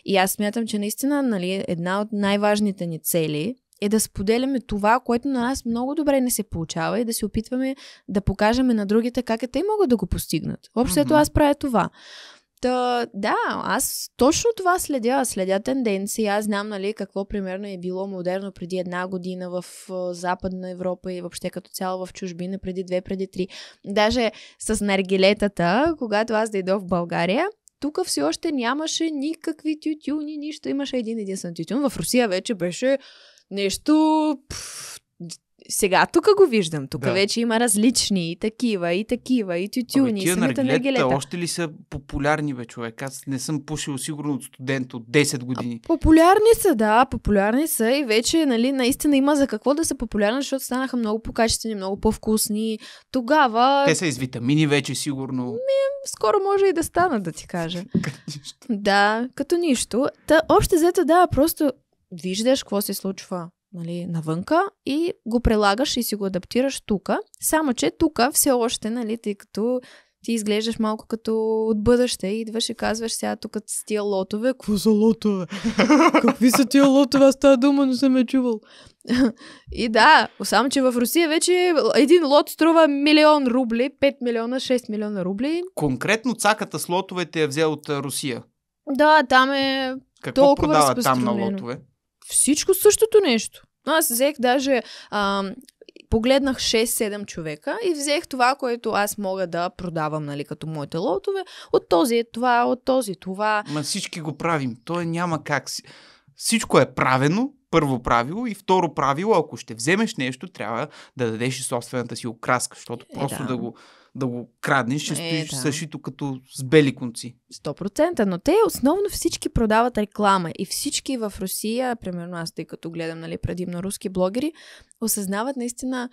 И аз смятам, че наистина нали, една от най-важните ни цели е да споделяме това, което на нас много добре не се получава и да се опитваме да покажем на другите как е те могат да го постигнат. Общо Мгм. аз правя това. Та, да, аз точно това следя. Следя тенденции. Аз знам, нали, какво примерно е било модерно преди една година в Западна Европа и въобще като цяло в чужбина, преди две, преди три. Даже с наргилетата, когато аз дойдох в България, тук все още нямаше никакви тютюни, нищо. Имаше един единствен тютюн. В Русия вече беше нещо... Пф, сега тук го виждам. Тук Да. вече има различни и такива, и такива, и тютюни, и самите наргилета още ли са популярни, бе, човек? Аз не съм пушил сигурно от студент от 10 години. Популярни са, да, популярни са и вече, нали, наистина има за какво да са популярни, защото станаха много по-качествени, много по-вкусни. Тогава, Те са из витамини вече, сигурно. скоро може и да станат, да ти кажа. Да, като нищо. Та, общо взето, да, просто виждаш какво се случва нали, навънка и го прилагаш и си го адаптираш тук. Само, че тук все още, нали, тъй като ти изглеждаш малко като от бъдеще и идваш и казваш сега тук с тия лотове. Какво са лотове? Какви са тия лотове? Аз тази дума не съм я чувал. и да, само, че в Русия вече един лот струва милион рубли, 5 милиона, 6 милиона рубли. Конкретно цаката с лотовете е взел от Русия. Да, там е Какво Толкова продава там на лотове? Всичко същото нещо. Аз взех даже, а, погледнах 6-7 човека и взех това, което аз мога да продавам, нали, като моите лотове. От този е това, от този това. Ма всички го правим. Той няма как. си- Всичко е правено, първо правило и второ правило, ако ще вземеш нещо, трябва да дадеш и собствената си окраска, защото Е, просто да. да. го, да го краднеш, ще Е, стоиш да. съшито като с бели конци. 100%, но те основно всички продават реклама и всички в Русия, примерно аз тъй като гледам нали, предимно руски блогери, осъзнават наистина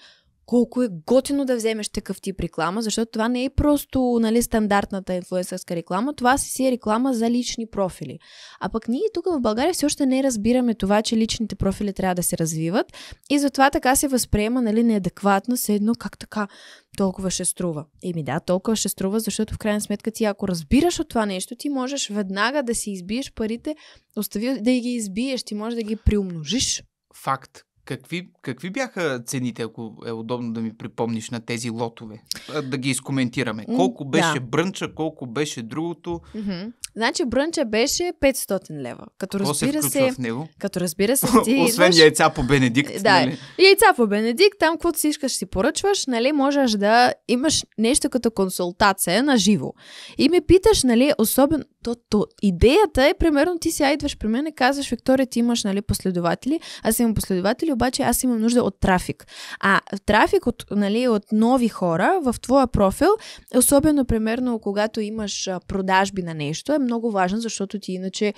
колко е готино да вземеш такъв тип реклама, защото това не е просто нали, стандартната инфлуенсърска реклама, това си е реклама за лични профили. А пък ние тук в България все още не разбираме това, че личните профили трябва да се развиват и затова така се възприема нали, неадекватно, все едно как така толкова ще струва. Еми да, толкова ще струва, защото в крайна сметка ти ако разбираш от това нещо, ти можеш веднага да си избиеш парите, остави да ги избиеш, ти можеш да ги приумножиш. Факт. Какви, какви бяха цените, ако е удобно да ми припомниш на тези лотове? Да ги изкоментираме. Колко беше да. брънча, колко беше другото, Mm-hmm. Значи брънча беше 500 лева. Като какво се разбира включва се, в него? като разбира се, ти Освен идваш... яйца по Бенедикт. Да, нали? Яйца по Бенедикт, там каквото си искаш си поръчваш, нали, можеш да имаш нещо като консултация на живо. И ме питаш, нали, особено, то, то, идеята е, примерно, ти сега идваш при мен и казваш, Виктория, ти имаш, нали, последователи, аз имам последователи, обаче аз имам нужда от трафик. А трафик от, нали, от нови хора в твоя профил, особено, примерно, когато имаш продажби на нещо, е много важен, защото ти иначе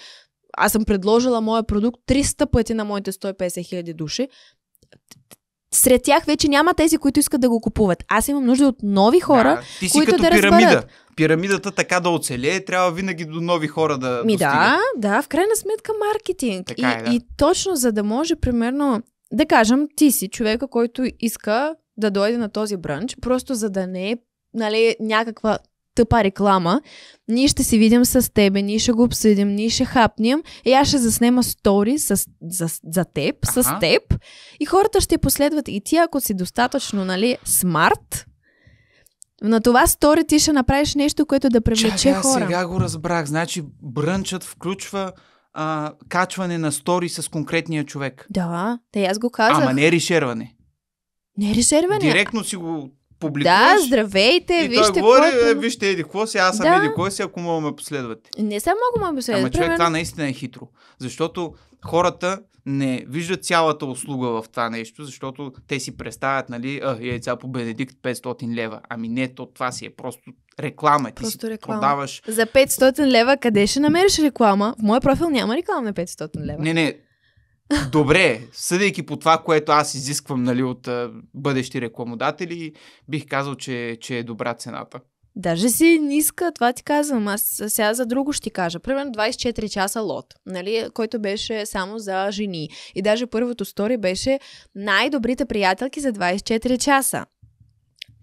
аз съм предложила моя продукт 300 пъти на моите 150 хиляди души. Сред тях вече няма тези, които искат да го купуват. Аз имам нужда от нови хора. Да, ти си които като да пирамида. разберат. Пирамидата така да оцелее, трябва винаги до нови хора да Ми достига. да, да, в крайна сметка маркетинг. Така и, е, да. и точно за да може, примерно, да кажем, ти си човека, който иска да дойде на този бранч, просто за да не е нали, някаква тъпа реклама, ние ще си видим с тебе, ние ще го обсъдим, ние ще хапнем и аз ще заснема стори с, за, за теб, с Аха. теб и хората ще последват. И ти, ако си достатъчно нали, смарт, На това стори ти ще направиш нещо, което да привлече Чакай, хора. сега го разбрах. Значи брънчът включва а, качване на стори с конкретния човек. Да, те аз го казах. Ама не решерване. Не е решерване. Директно си го публикуваш. Да, здравейте, и вижте той говори, какво- е, вижте, еди, какво си, аз съм Да. еди, кой си, ако мога ме последвате. Не само много ме Ама човек, това наистина е хитро. Защото хората не виждат цялата услуга в това нещо, защото те си представят, нали, а, яйца по Бенедикт 500 лева. Ами не, то това си е просто реклама. Ти Просто си реклама. продаваш. За 500 лева къде ще намериш реклама? В моя профил няма реклама на 500 лева. Не, не. Добре, съдейки по това, което аз изисквам нали, от а, бъдещи рекламодатели, бих казал, че, че е добра цената. Даже си ниска, това ти казвам. Аз сега за друго ще ти кажа. Примерно 24 часа лот, нали, който беше само за жени. И даже първото стори беше най-добрите приятелки за 24 часа.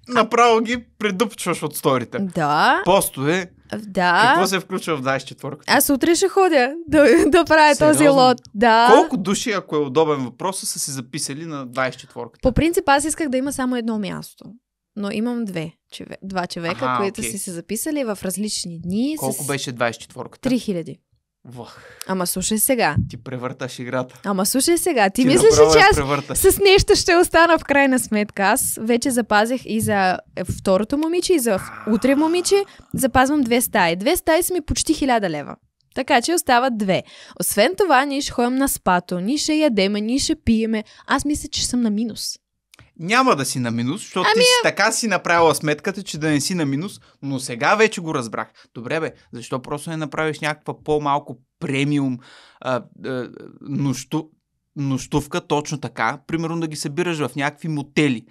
Направо ги предупчваш от сторите. Да, Постове, да. какво се включва в 24-ката? Аз утре ще ходя да, да правя този Сериозно? лот. Да. Колко души, ако е удобен въпрос, са се записали на 24-ката? По принцип аз исках да има само едно място. Но имам две, чове, два човека, Аха, които окей. са се записали в различни дни. Колко с беше 24-ката? 3000. Вах, Ама слушай сега. ти превърташ играта. Ама слушай сега. Ти, Ти мислиш че аз превърташ. с нещо ще остана в крайна сметка? Аз вече запазих и за е, второто момиче, и за утре момиче. Запазвам две стаи. Две стаи са ми почти 1000 лева. Така че остават две. Освен това, ние ще ходим на спато, ние ще ядеме, ние ще пиеме. Аз мисля, че съм на минус. Няма да си на минус, защото ти си, така си направила сметката, че да не си на минус, но сега вече го разбрах. Добре бе, защо просто не направиш някаква по-малко премиум а, а, нощу, нощувка, точно така, примерно да ги събираш в някакви мотели.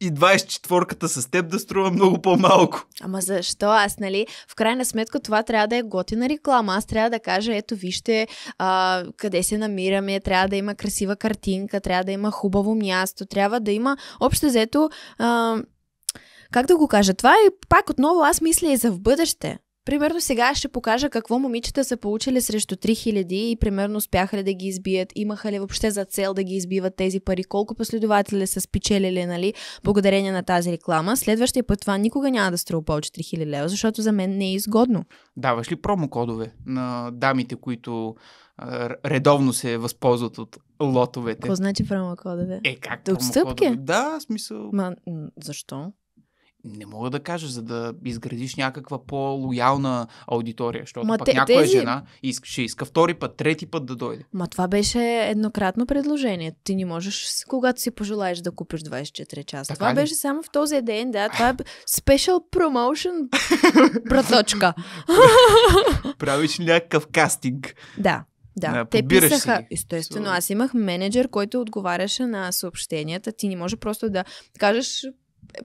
И 24-ката с теб да струва много по-малко. Ама защо аз, нали? В крайна сметка това трябва да е готина реклама. Аз трябва да кажа, ето вижте а, къде се намираме, трябва да има красива картинка, трябва да има хубаво място, трябва да има общо взето... А, как да го кажа? Това е пак отново аз мисля и за в бъдеще. Примерно сега ще покажа какво момичета са получили срещу 3000 и примерно успяха ли да ги избият, имаха ли въобще за цел да ги избиват тези пари, колко последователи са спечелили, нали, благодарение на тази реклама. Следващия път това никога няма да струва повече 3000 лева, защото за мен не е изгодно. Даваш ли промокодове на дамите, които редовно се възползват от лотовете? Какво значи промокодове? Е, как промокодове? Да, смисъл. Ма, защо? Не мога да кажа, за да изградиш някаква по-лоялна аудитория, защото Ма пък те- някоя тези- жена ще иска втори път, трети път да дойде. Ма това беше еднократно предложение. Ти не можеш, когато си пожелаеш да купиш 24 часа. Така това ли? беше само в този ден, да. Това е special promotion, браточка. Правиш някакъв кастинг? Да. Да, Да, те писаха. Естествено, аз имах менеджер, който отговаряше на съобщенията. Ти не може просто да кажеш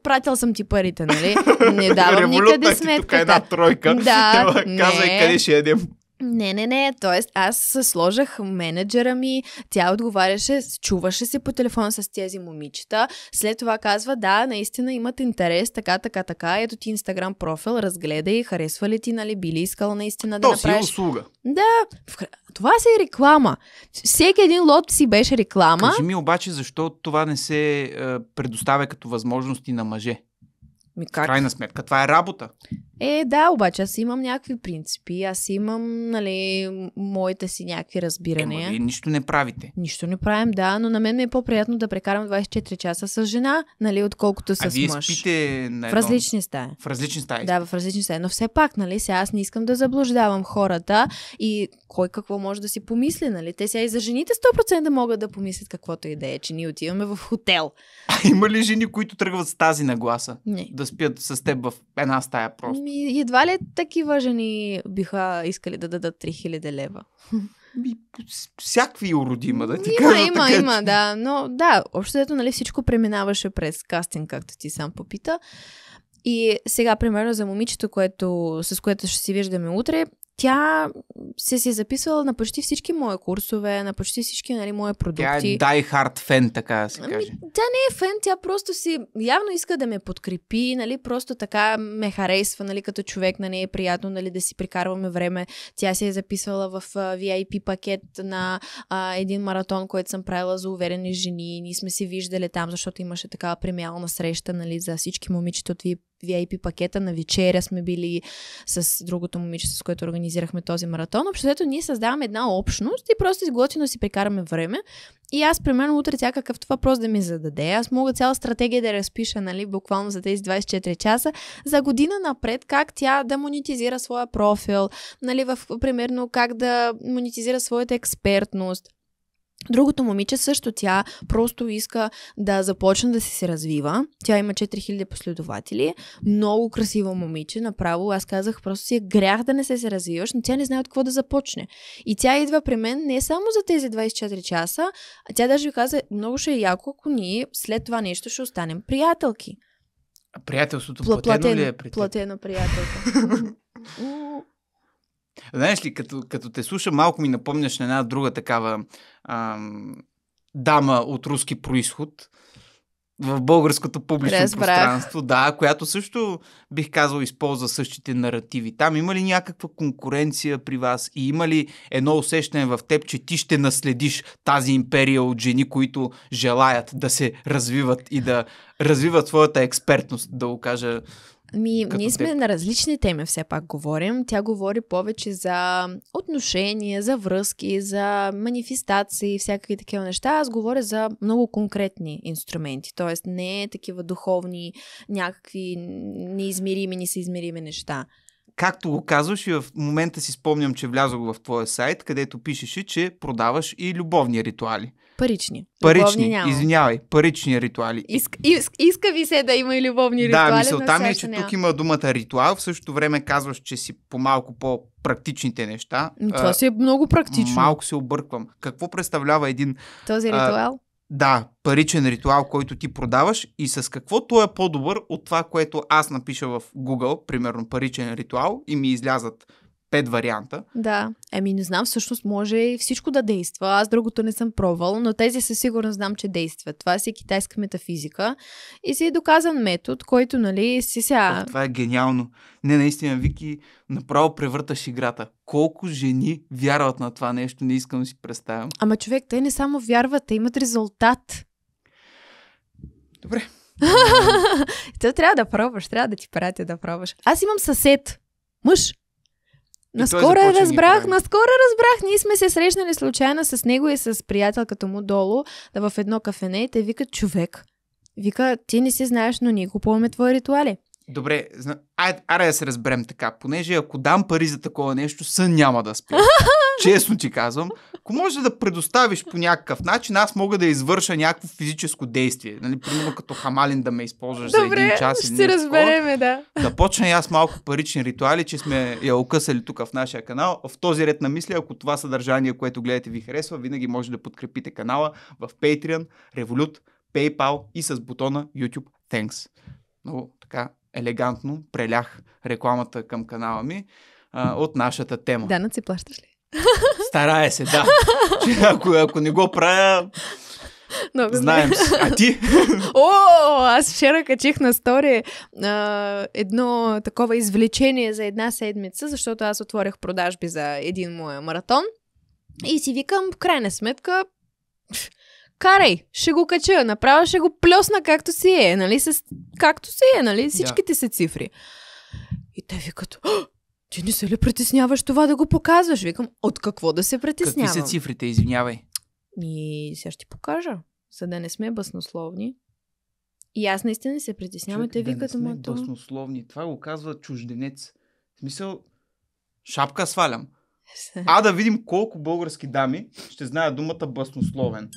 пратил съм ти парите, нали? Не давам Револютна никъде ти тук е една сметката. тройка. Да, Казвай не. къде ще ядем. Не, не, не. Тоест, аз се сложах менеджера ми, тя отговаряше, чуваше се по телефон с тези момичета. След това казва, да, наистина имат интерес, така, така, така. Ето ти инстаграм профил, разгледай, харесва ли ти, нали, би ли искала наистина да То си е направиш. услуга. Да, в това си е реклама. Всеки един лот си беше реклама. Кажи ми обаче, защо това не се е, предоставя като възможности на мъже? Ми В как? крайна сметка, това е работа. Е, да, обаче аз имам някакви принципи, аз имам, нали, моите си някакви Ема, разбирания. вие нищо не правите. Нищо не правим, да, но на мен ми е по-приятно да прекарам 24 часа с жена, нали, отколкото с а вие мъж. спите на В едно... различни стаи. В различни стаи. Да, в различни стаи. Но все пак, нали, сега аз не искам да заблуждавам хората и кой какво може да си помисли, нали. Те сега и за жените 100% могат да помислят каквото и да е, че ние отиваме в хотел. А има ли жени, които тръгват с тази нагласа? Не. Да спят с теб в една стая просто? Ми, едва ли такива жени биха искали да дадат 3000 лева? Ми, всякакви уроди има, да ти Има, кажа има, така, има, че- да. Но да, общо ето, нали, всичко преминаваше през кастинг, както ти сам попита. И сега, примерно, за момичето, което, с което ще си виждаме утре, тя се си е записвала на почти всички мои курсове, на почти всички нали, мои продукти. Тя е die hard фен, така да се Ами, каже. тя не е фен, тя просто си явно иска да ме подкрепи, нали, просто така ме харесва, нали, като човек, на нея е приятно, нали, да си прикарваме време. Тя се е записвала в VIP пакет на а, един маратон, който съм правила за уверени жени. Ние сме се виждали там, защото имаше такава премиална среща, нали, за всички момичета от VIP пакета на вечеря сме били с другото момиче, с което организирахме този маратон. Общото ние създаваме една общност и просто изготвено си прекараме време. И аз, примерно, утре тя какъвто въпрос да ми зададе, аз мога цяла стратегия да разпиша, нали, буквално за тези 24 часа, за година напред, как тя да монетизира своя профил, нали, в, примерно, как да монетизира своята експертност. Другото момиче също тя просто иска да започне да си се развива. Тя има 4000 последователи. Много красиво момиче, направо. Аз казах, просто си е грях да не се се развиваш, но тя не знае от какво да започне. И тя идва при мен не само за тези 24 часа, а тя даже ви каза, много ще е яко, ако ние след това нещо ще останем приятелки. А приятелството Пла- платено ли е при теб? платено приятелка. Знаеш ли, като, като те слуша, малко ми напомняш на една друга такава ам, дама от руски происход в българското публично Разбрах. пространство, да, която също бих казал използва същите наративи. Там има ли някаква конкуренция при вас и има ли едно усещане в теб, че ти ще наследиш тази империя от жени, които желаят да се развиват и да развиват своята експертност, да го кажа Ми, Като ние сме теб. на различни теми все пак говорим. Тя говори повече за отношения, за връзки, за манифестации, всякакви такива неща. Аз говоря за много конкретни инструменти, т.е. не такива духовни, някакви неизмерими, несъизмерими неща. както го казваш и в момента си спомням, че влязох в твоя сайт, където пишеше, че продаваш и любовни ритуали. Парични. Парични, няма. извинявай, парични ритуали. Иск, иск, иска ви се да има и любовни ритуали, да, мисълта ми е, че няма. тук има думата ритуал, в същото време казваш, че си по малко по-практичните неща. М, Това А, си е много практично. Малко се обърквам. Какво представлява един, Този А, ритуал. да, паричен ритуал, който ти продаваш и с какво той е по-добър от това, което аз напиша в Google, примерно паричен ритуал и ми излязат пет варианта. Да. Еми, не знам, всъщност може и всичко да действа. Аз другото не съм пробвал, но тези със сигурност знам, че действат. Това си е китайска метафизика и си е доказан метод, който, нали, си сега... Ох, това е гениално. Не, наистина, Вики, направо превърташ играта. Колко жени вярват на това нещо, не искам да си представям. Ама човек, те не само вярват, те имат резултат. Добре. Те трябва да пробваш, трябва да ти пратя да пробваш. Аз имам съсед, мъж. Наскоро разбрах, наскоро разбрах, ние сме се срещнали случайно с него и с приятелката му долу, да в едно кафене и те викат човек. Вика, ти не си знаеш, но ние купуваме твои ритуали. Добре, зна... айде да се разберем така. Понеже ако дам пари за такова нещо, сън няма да спя. Честно ти казвам. Ако можеш да предоставиш по някакъв начин, аз мога да извърша някакво физическо действие. Нали, примерно като хамалин да ме използваш за един час. ще такова. разбереме, да. Да почна и аз малко парични ритуали, че сме я окъсали тук в нашия канал. В този ред на мисли, ако това съдържание, което гледате ви харесва, винаги може да подкрепите канала в Patreon, Revolut, PayPal и с бутона YouTube Thanks. Много така елегантно прелях рекламата към канала ми а, от нашата тема. Данъци плащаш ли? Старая се, да. Че ако, ако не го правя, Много знаем си. А ти? О, аз вчера качих на стори а, едно такова извлечение за една седмица, защото аз отворих продажби за един мой маратон и си викам, в крайна сметка, карай, ще го кача, направо ще го плесна както си е, нали, с, както си е, нали, всичките са цифри. И те викат, «А, ти не се ли притесняваш това да го показваш? Викам, от какво да се Какви притеснявам? са цифрите? Извинявай. И сега ще ти покажа, за да не сме баснословни. И аз наистина се притеснявам те да викат, сме ама то... баснословни. Това го казва чужденец. В смисъл, шапка свалям. А да видим колко български дами ще знаят думата баснословен.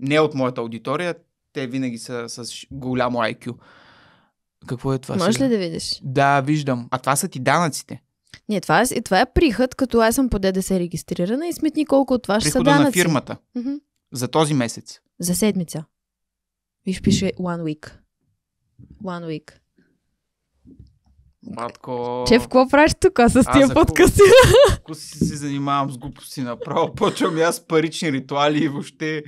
Не от моята аудитория, те винаги са с голямо IQ. Какво е това? Можеш сега? ли да видиш? Да, виждам. А това са ти данъците. Не, това е, това е приход, като аз съм по ДДС регистрирана и сметни колко от това ще са Прихода данъци. на фирмата. Мгм. За този месец. За седмица. Виж, пише one week. One week. Батко... Чеф, какво правиш тук с Аз тия ако- подкасти? Ако си се занимавам с глупости направо, почвам аз парични ритуали и въобще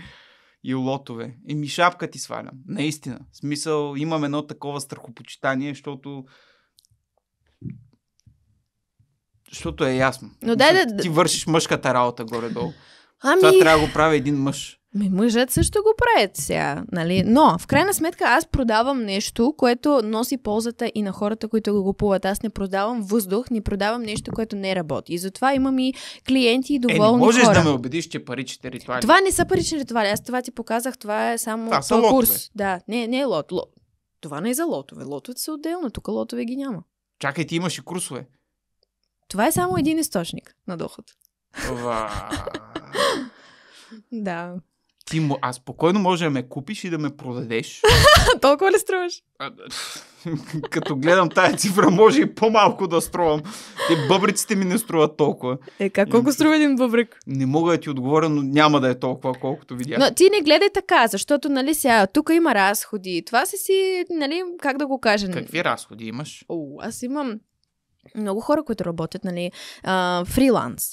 и лотове. И ми шапка ти свалям. Наистина. В смисъл, имам едно такова страхопочитание, защото защото е ясно. Но дай да- Ти вършиш мъжката работа горе-долу. Ами, Това трябва да го прави един мъж. Ми, мъжът също го правят сега, нали? Но, в крайна сметка, аз продавам нещо, което носи ползата и на хората, които го купуват. Аз не продавам въздух, не продавам нещо, което не работи. И затова имам и клиенти и Е, не доволни можеш хора. да ме убедиш, че паричните ритуали. Това не са парични ритуали. Аз това ти показах. Това е само Това са този лотове. курс. Да, не, не е лот. лот. Това не е за лотове. Лотовете са отделно. Тук лотове ги няма. Чакай, ти имаш и курсове. Това е само един източник на доход. Това... Да. Ти, а спокойно може да ме купиш и да ме продадеш. Толкова ли струваш? Като гледам тая цифра, може и по-малко да струвам. Те бъбриците ми не струват толкова. Е, как колко струва един бъбрик? Не мога да ти отговоря, но няма да е толкова, колкото видях. Но ти не гледай така, защото, нали, сега, тук има разходи. Това си си, нали, как да го кажа? Какви разходи имаш? О, аз имам много хора, които работят, нали, а, фриланс.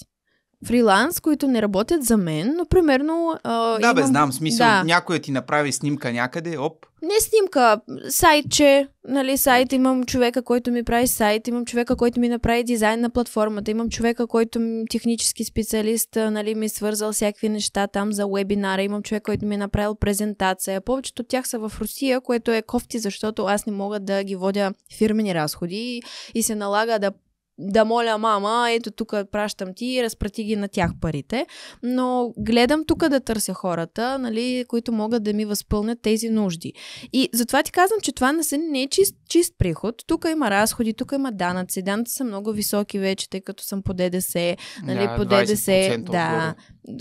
Фриланс, които не работят за мен, но примерно... А, Да, бе, имам... знам смисъл. Да. Някой ти направи снимка някъде, оп. Не снимка, сайтче, нали, сайт, имам човека, който ми прави сайт, имам човека, който ми направи дизайн на платформата, имам човека, който технически специалист, нали, ми е свързал всякакви неща там за вебинара, имам човек, който ми е направил презентация. Повечето от тях са в Русия, което е кофти, защото аз не мога да ги водя фирмени разходи и, и се налага да да моля мама, ето тук пращам ти, разпрати ги на тях парите. Но гледам тук да търся хората, нали, които могат да ми възпълнят тези нужди. И затова ти казвам, че това не, са, не е чист, чист приход. Тук има разходи, тук има данъци. Данъци са много високи вече, тъй като съм по ДДС. Нали, Да, по 20% ДДС. Да.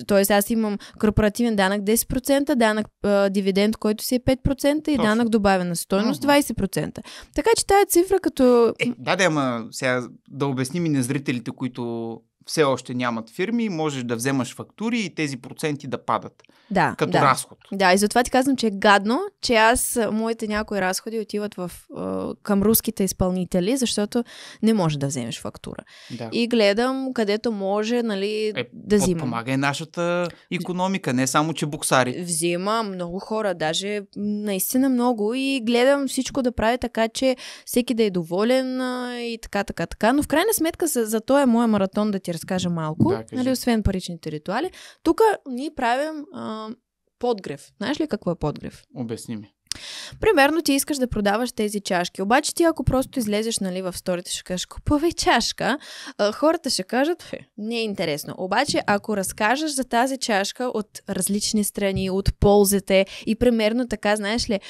Тоест аз имам корпоративен данък 10%, данък а, дивиденд, който си е 5% и Точно. данък добавена стойност Мгм. 20%. Така че тая цифра като... Е, да, да, ама сега да обясним и на зрителите, които все още нямат фирми, можеш да вземаш фактури и тези проценти да падат. Да, Като да. разход. Да, и затова ти казвам, че е гадно, че аз, моите някои разходи отиват в, към руските изпълнители, защото не може да вземеш фактура. Да. И гледам където може, нали, Е, да взимам. Подпомага и нашата економика, не само, че буксари. Взима много хора, даже наистина много и гледам всичко да прави така, че всеки да е доволен и така, така, така. Но в крайна сметка за, за този е моя маратон да ти разкажа малко, Да, нали, освен паричните ритуали. Тук ние правим а, подгрев. Знаеш ли какво е подгрев? Обясни ми. Примерно ти искаш да продаваш тези чашки, обаче ти ако просто излезеш нали, в сторите ще кажеш купувай чашка, хората ще кажат «Хе, не е интересно. Обаче ако разкажеш за тази чашка от различни страни, от ползите и примерно така, знаеш ли,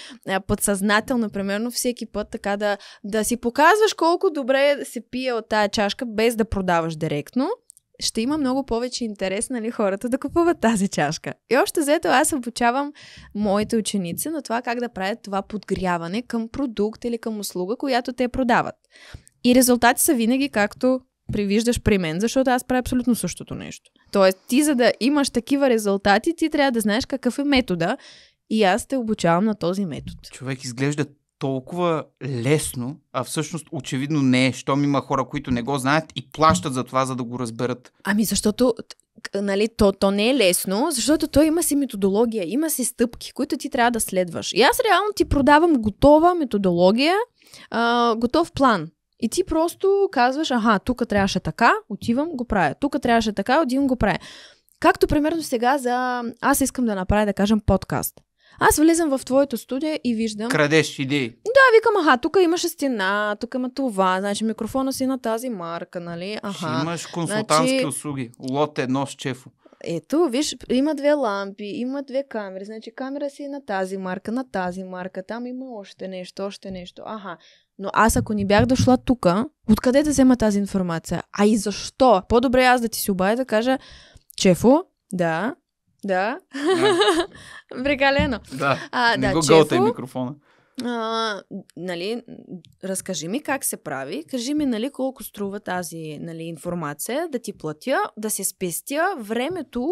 подсъзнателно, примерно всеки път така да, да си показваш колко добре се пие от тази чашка без да продаваш директно, ще има много повече интерес, нали, хората да купуват тази чашка. И още взето аз обучавам моите ученици на това как да правят това подгряване към продукт или към услуга, която те продават. И резултати са винаги както привиждаш при мен, защото аз правя абсолютно същото нещо. Тоест, ти за да имаш такива резултати, ти трябва да знаеш какъв е метода и аз те обучавам на този метод. Човек изглежда толкова лесно, а всъщност очевидно не е, щом има хора, които не го знаят и плащат за това, за да го разберат. Ами защото нали, то, то не е лесно, защото той има си методология, има си стъпки, които ти трябва да следваш. И аз реално ти продавам готова методология, а, готов план. И ти просто казваш, аха, тук трябваше така, отивам, го правя. Тук трябваше така, отивам, го правя. Както примерно сега за... Аз искам да направя, да кажем, подкаст. Аз влизам в твоето студио и виждам... Крадеш идеи. Да, викам, аха, тук имаше стена, тук има това, значи микрофона си на тази марка, нали? Ще Аха. имаш консултантски Значи- услуги. Лот едно с чефо. Ето, виж, има две лампи, има две камери. Значи камера си на тази марка, на тази марка. Там има още нещо, още нещо. Аха. Но аз ако не бях дошла тук, откъде да взема тази информация? А и защо? По-добре аз да ти се обадя да кажа, Чефо, да, да, прекалено. Да. А, не да, го гълтай Чефо, микрофона. а, нали, разкажи ми как се прави, кажи ми нали, колко струва тази нали, информация, да ти платя, да се спестя времето,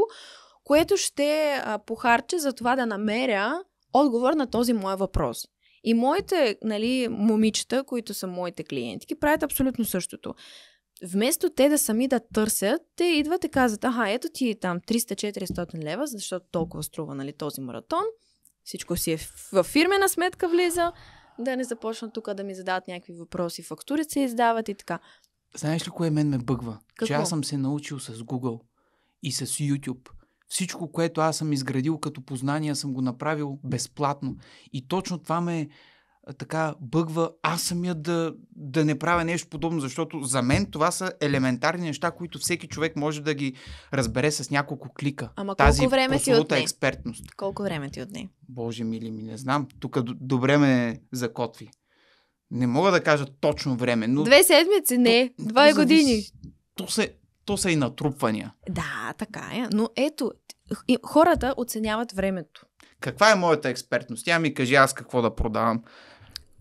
което ще а, похарча за това да намеря отговор на този мой въпрос. И моите нали, момичета, които са моите клиентки, правят абсолютно същото. Вместо те да сами да търсят, те идват и казват, аха, ето ти там 300-400 лева, защото толкова струва нали, този маратон. Всичко си е в фирмена сметка влиза, да не започнат тук да ми задават някакви въпроси, фактури се издават и така. Знаеш ли кое мен ме бъгва? Какво? Че аз съм се научил с Google и с YouTube. Всичко, което аз съм изградил като познания, съм го направил безплатно. И точно това ме а, така бъгва аз самия да, да не правя нещо подобно, защото за мен това са елементарни неща, които всеки човек може да ги разбере с няколко клика. Ама Тази колко време ти отне? експертност. Колко време ти отне? Боже мили ми, не знам. Тук добре ме закотви. Не мога да кажа точно време, но... Две седмици, не. то- Два то години. То са, то са и натрупвания. Да, така е. Но ето, хората оценяват времето. Каква е моята експертност? Тя ми кажи аз какво да продавам.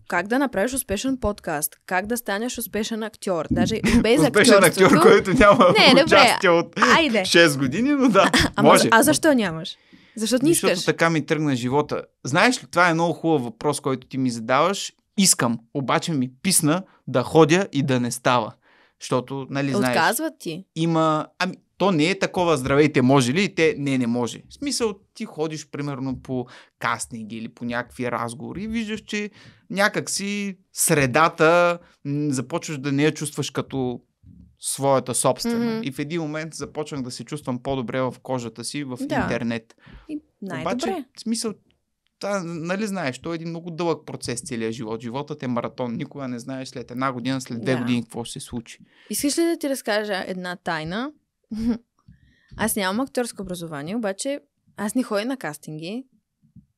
Как да направиш успешен подкаст? Как да станеш успешен актьор? Даже без Успешен актьор, който няма Не, добре. участие от Айде. 6 години, но да, Ама, може. а защо нямаш? Защото не Защото искаш. така ми тръгна живота. Знаеш ли, това е много хубав въпрос, който ти ми задаваш. Искам, обаче ми писна да ходя и да не става. Защото, нали знаеш, Отказват ти. има... Ами, то не е такова здравейте, може ли? И те не, не може. В смисъл, ти ходиш примерно по кастинги или по някакви разговори и виждаш, че някак си средата м, започваш да не я чувстваш като своята собствена. Мгм. И в един момент започнах да се чувствам по-добре в кожата си в Да. интернет. И най-добре. Обаче, в смисъл, та, нали знаеш, той е един много дълъг процес целият живот. Животът е маратон. Никога не знаеш след една година, след две Да. години какво ще се случи. Искаш ли да ти разкажа една тайна? Аз нямам акторско образование, обаче аз не ходя на кастинги,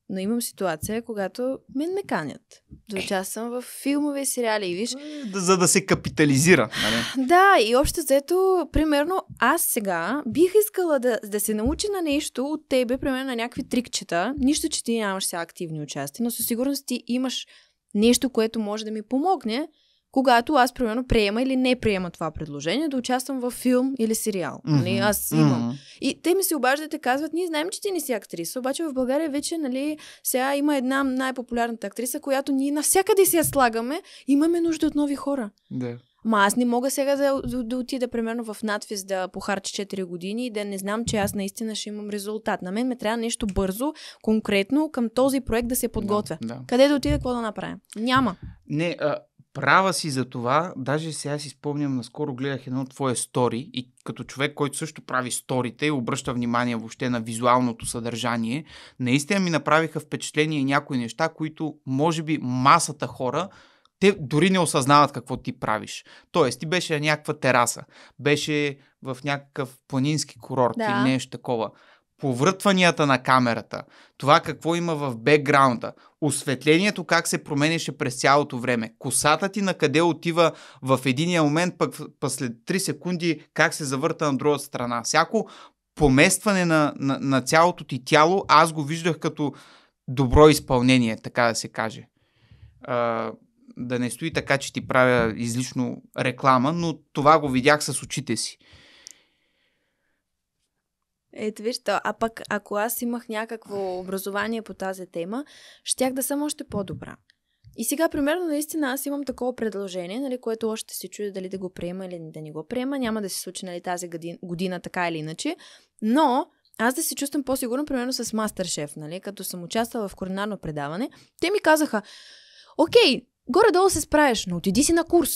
но имам ситуация, когато мен ме канят да Е. участвам в филмове и сериали. И виж, да- За да се капитализира. Нали? Да, и общо взето, примерно, аз сега бих искала да, да се науча на нещо от тебе, примерно на някакви трикчета. Нищо, че ти нямаш сега активни участия, но със сигурност ти имаш нещо, което може да ми помогне, когато аз, примерно, приема или не приема това предложение, да участвам в филм или сериал. Нали? Мгм. Аз имам. Мгм. И те ми се обаждат и казват, ние знаем, че ти не си актриса, обаче в България вече, нали, сега има една най-популярната актриса, която ние навсякъде си я слагаме, имаме нужда от нови хора. Да. Ма аз не мога сега да, да, да отида, примерно, в надвис да похарча 4 години и да не знам, че аз наистина ще имам резултат. На мен ме трябва нещо бързо, конкретно към този проект да се подготвя. Да, да. Къде да отида, какво да направя? Няма. Не, а, права си за това. Даже сега си спомням, наскоро гледах едно твое стори и като човек, който също прави сторите и обръща внимание въобще на визуалното съдържание, наистина ми направиха впечатление някои неща, които може би масата хора те дори не осъзнават какво ти правиш. Тоест, ти беше на някаква тераса, беше в някакъв планински курорт Да. или нещо такова. Повъртванията на камерата, това какво има в бекграунда, осветлението как се променяше през цялото време, косата ти на къде отива в единия момент, пък, пък след 3 секунди как се завърта на другата страна. Всяко поместване на, на, на цялото ти тяло, аз го виждах като добро изпълнение, така да се каже. А, да не стои така, че ти правя излишно реклама, но това го видях с очите си. Ето виж, а пък ако аз имах някакво образование по тази тема, щях да съм още по-добра. И сега, примерно, наистина аз имам такова предложение, нали, което още се чуя дали да го приема или да не го приема. Няма да се случи нали, тази година, година така или иначе. Но аз да се чувствам по-сигурно, примерно с Мастершеф, нали, като съм участвала в кулинарно предаване. Те ми казаха, окей, горе-долу се справиш, но отиди си на курс.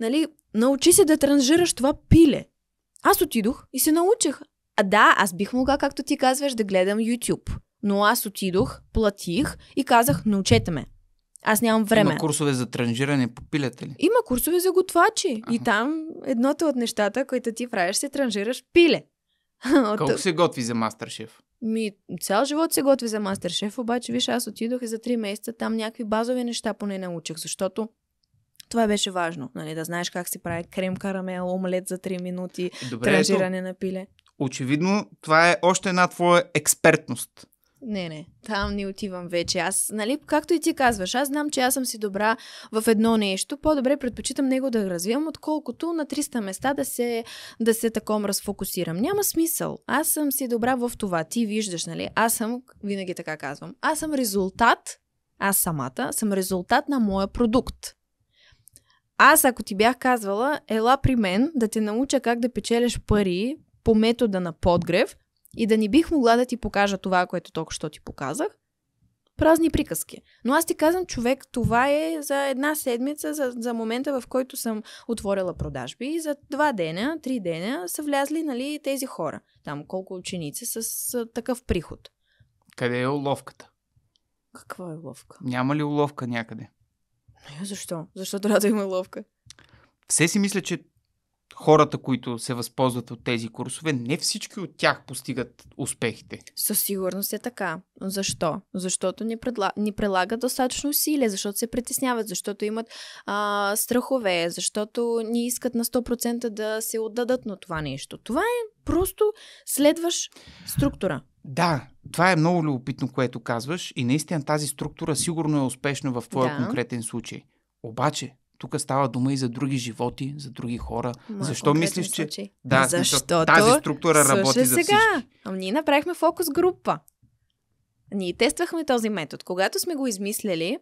Нали, научи се да транжираш това пиле. Аз отидох и се научих. А да, аз бих могла, както ти казваш, да гледам YouTube. Но аз отидох, платих и казах, научете ме. Аз нямам време. Има курсове за транжиране по пилета ли? Има курсове за готвачи. И Аха. там едното от нещата, които ти правиш, се транжираш пиле. Колко се готви за мастер-шеф? Ми, цял живот се готви за мастер-шеф, обаче, виж, аз отидох и за 3 месеца там някакви базови неща поне научих, защото това беше важно, нали, да знаеш как се прави крем карамел, омлет за 3 минути, Добре, ето, транжиране на пиле. Очевидно това е още една твоя експертност. Не, не, там не отивам вече. Аз, нали, както и ти казваш, аз знам, че аз съм си добра в едно нещо. По-добре предпочитам него да развивам, отколкото на 300 места да се, да се таком разфокусирам. Няма смисъл. Аз съм си добра в това. Ти виждаш, нали? Аз съм, винаги така казвам, аз съм резултат аз самата, съм резултат на моя продукт. Аз, ако ти бях казвала, ела при мен да те науча как да печелиш пари по метода на подгрев и да не бих могла да ти покажа това, което толкова що ти показах, празни приказки. Но аз ти казвам, човек, това е за една седмица, за, за момента, в който съм отворила продажби и за два дена, три дена са влязли нали, тези хора. Там колко ученици с, с такъв приход. Къде е уловката? Каква е уловка? Няма ли уловка някъде? Е, защо? Защо трябва да има уловка? Все си мисля, че хората, които се възползват от тези курсове, не всички от тях постигат успехите. Със сигурност е така. Защо? Защото ни, предла... ни прилагат достатъчно усилия, защото се притесняват, защото имат а, страхове, защото ни искат на 100% да се отдадат на това нещо. Това е просто следваш структура. Да, това е много любопитно, което казваш и наистина тази структура сигурно е успешна в твоя Да. конкретен случай. Обаче, тук става дума и за други животи, за други хора. Моя Защо мислиш, че случай. да, Защото тази структура работи Слушай за сега. всички? Ама ние направихме фокус група. Ние тествахме този метод. Когато сме го измислили,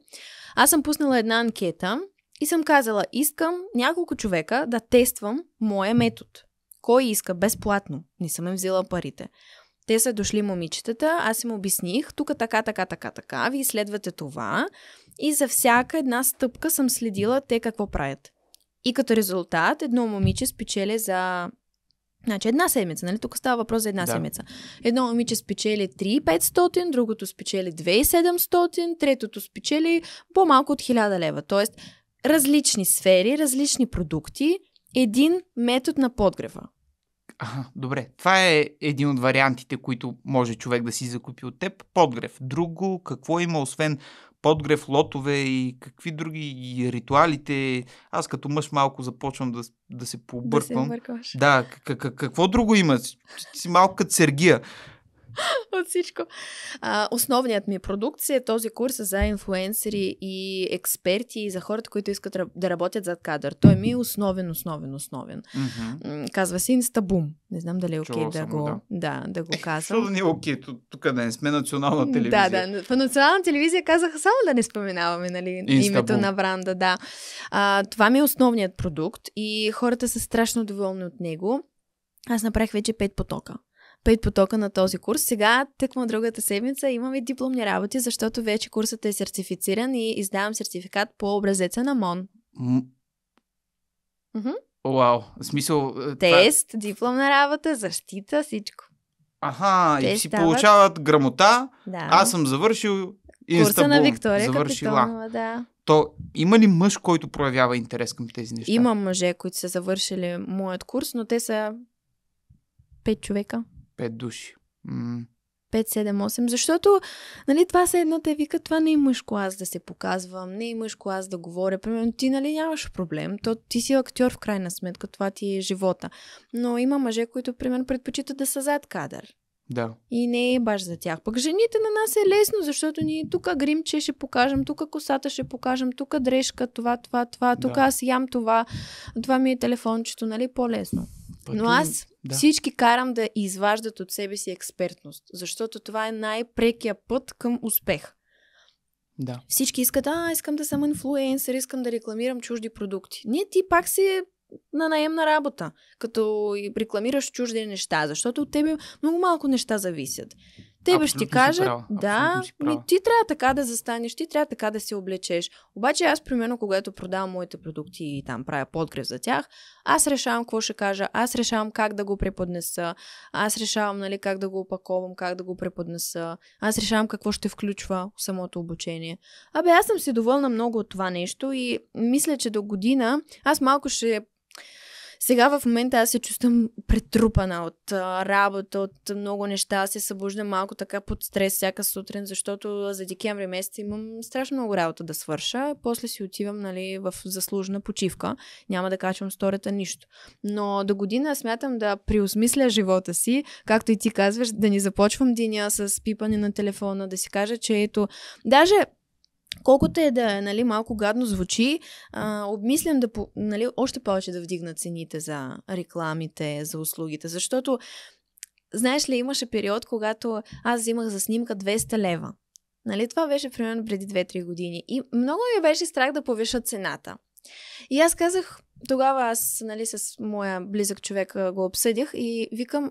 аз съм пуснала една анкета и съм казала, искам няколко човека да тествам моя метод. Кой иска безплатно? Не съм им взела парите. Те са дошли момичетата, аз им обясних, тук така, така, така, така, вие следвате това и за всяка една стъпка съм следила те какво правят. И като резултат, едно момиче спечели за Значи една седмица, нали? Тук става въпрос за една Да. седмица. Едно момиче спечели 3500, другото спечели 2700, третото спечели по-малко от 1000 лева. Тоест, различни сфери, различни продукти, един метод на подгрева. Ага, добре. Това е един от вариантите, които може човек да си закупи от теб. Подгрев. Друго, какво има, освен подгрев, лотове и какви други и ритуалите. Аз като мъж малко започвам да, да се пообърквам. Да, к- к- какво друго има? Си малко като Сергия. От всичко. А, основният ми продукт е този курс за инфлуенсери и експерти и за хората, които искат да работят зад кадър. Той ми е основен, основен, основен. Казва се Инстабум. Не знам дали е окей Чувал да, го, да. да, да го казвам. не е окей? Ту- Тук да не сме национална телевизия. Да, да. По национална телевизия казаха само да не споменаваме нали, Инстабум. името на бранда. Да. А, това ми е основният продукт и хората са страшно доволни от него. Аз направих вече пет потока. Пет потока на този курс. Сега, тъкмо другата седмица, имаме дипломни работи, защото вече курсът е сертифициран и издавам сертификат по образеца на МОН. М- Мгм. Вау, в смисъл... е, това- Тест, дипломна работа, защита, всичко. Аха, Те и си стават- получават грамота. Да. Аз съм завършил Курса Инстабум. на Виктория Завършила. Капитонова, да. То има ли мъж, който проявява интерес към тези неща? Има мъже, които са завършили моят курс, но те са 5 човека. Пет души. М- 5, 7, 8. Защото, нали, това са едно, те викат, това не е мъжко аз да се показвам, не е мъжко аз да говоря. Примерно, ти, нали, нямаш проблем. То ти си актьор в крайна сметка, това ти е живота. Но има мъже, които, примерно, предпочитат да са зад кадър. Да. И не е баш за тях. Пък жените на нас е лесно, защото ние тук гримче ще покажем, тук косата ще покажем, тук дрежка, това, това, това, тук Да. аз ям това, това ми е телефончето, нали, по-лесно. Пък Но аз да. всички карам да изваждат от себе си експертност, защото това е най-прекия път към успех. Да. Всички искат, а, искам да съм инфлуенсър, искам да рекламирам чужди продукти. Не, ти пак си на наемна работа, като рекламираш чужди неща, защото от тебе много малко неща зависят. Ще ти Абсолютно си кажат, да, ми, ти трябва така да застанеш, ти трябва така да се облечеш. Обаче аз, примерно, когато продавам моите продукти и там правя подгрев за тях, аз решавам какво ще кажа, аз решавам как да го преподнеса, аз решавам нали, как да го опаковам, как да го преподнеса, аз решавам какво ще включва самото обучение. Абе, аз съм си доволна много от това нещо и мисля, че до година аз малко ще сега в момента аз се чувствам претрупана от работа, от много неща. Аз се събуждам малко така под стрес всяка сутрин, защото за декември месец имам страшно много работа да свърша. После си отивам нали, в заслужена почивка. Няма да качвам сторията нищо. Но до година смятам да преосмисля живота си, както и ти казваш, да не започвам деня с пипане на телефона, да си кажа, че ето... Даже колкото е да нали, малко гадно звучи, а, обмислям да нали, още повече да вдигна цените за рекламите, за услугите, защото знаеш ли, имаше период, когато аз взимах за снимка 200 лева Нали, това беше примерно преди 2-3 години. И много ми беше страх да повиша цената. И аз казах, тогава аз нали, с моя близък човек го обсъдих и викам,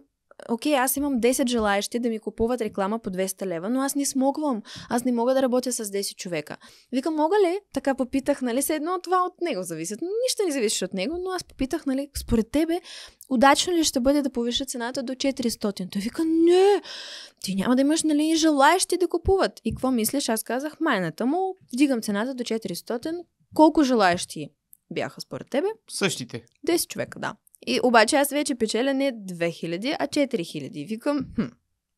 окей, аз имам 10 желаящи да ми купуват реклама по 200 лева, но аз не смогвам. Аз не мога да работя с 10 човека. Викам, мога ли? Така попитах, нали, се едно това от него зависи. Нищо не зависи от него, но аз попитах, нали, според тебе, удачно ли ще бъде да повиша цената до 400? Той вика, не, ти няма да имаш, нали, желаящи да купуват. И какво мислиш? Аз казах, майната му, вдигам цената до 400, колко желаящи бяха според тебе? Същите. 10 човека, да. И обаче аз вече печеля не 2000, а 4000. Викам, хм,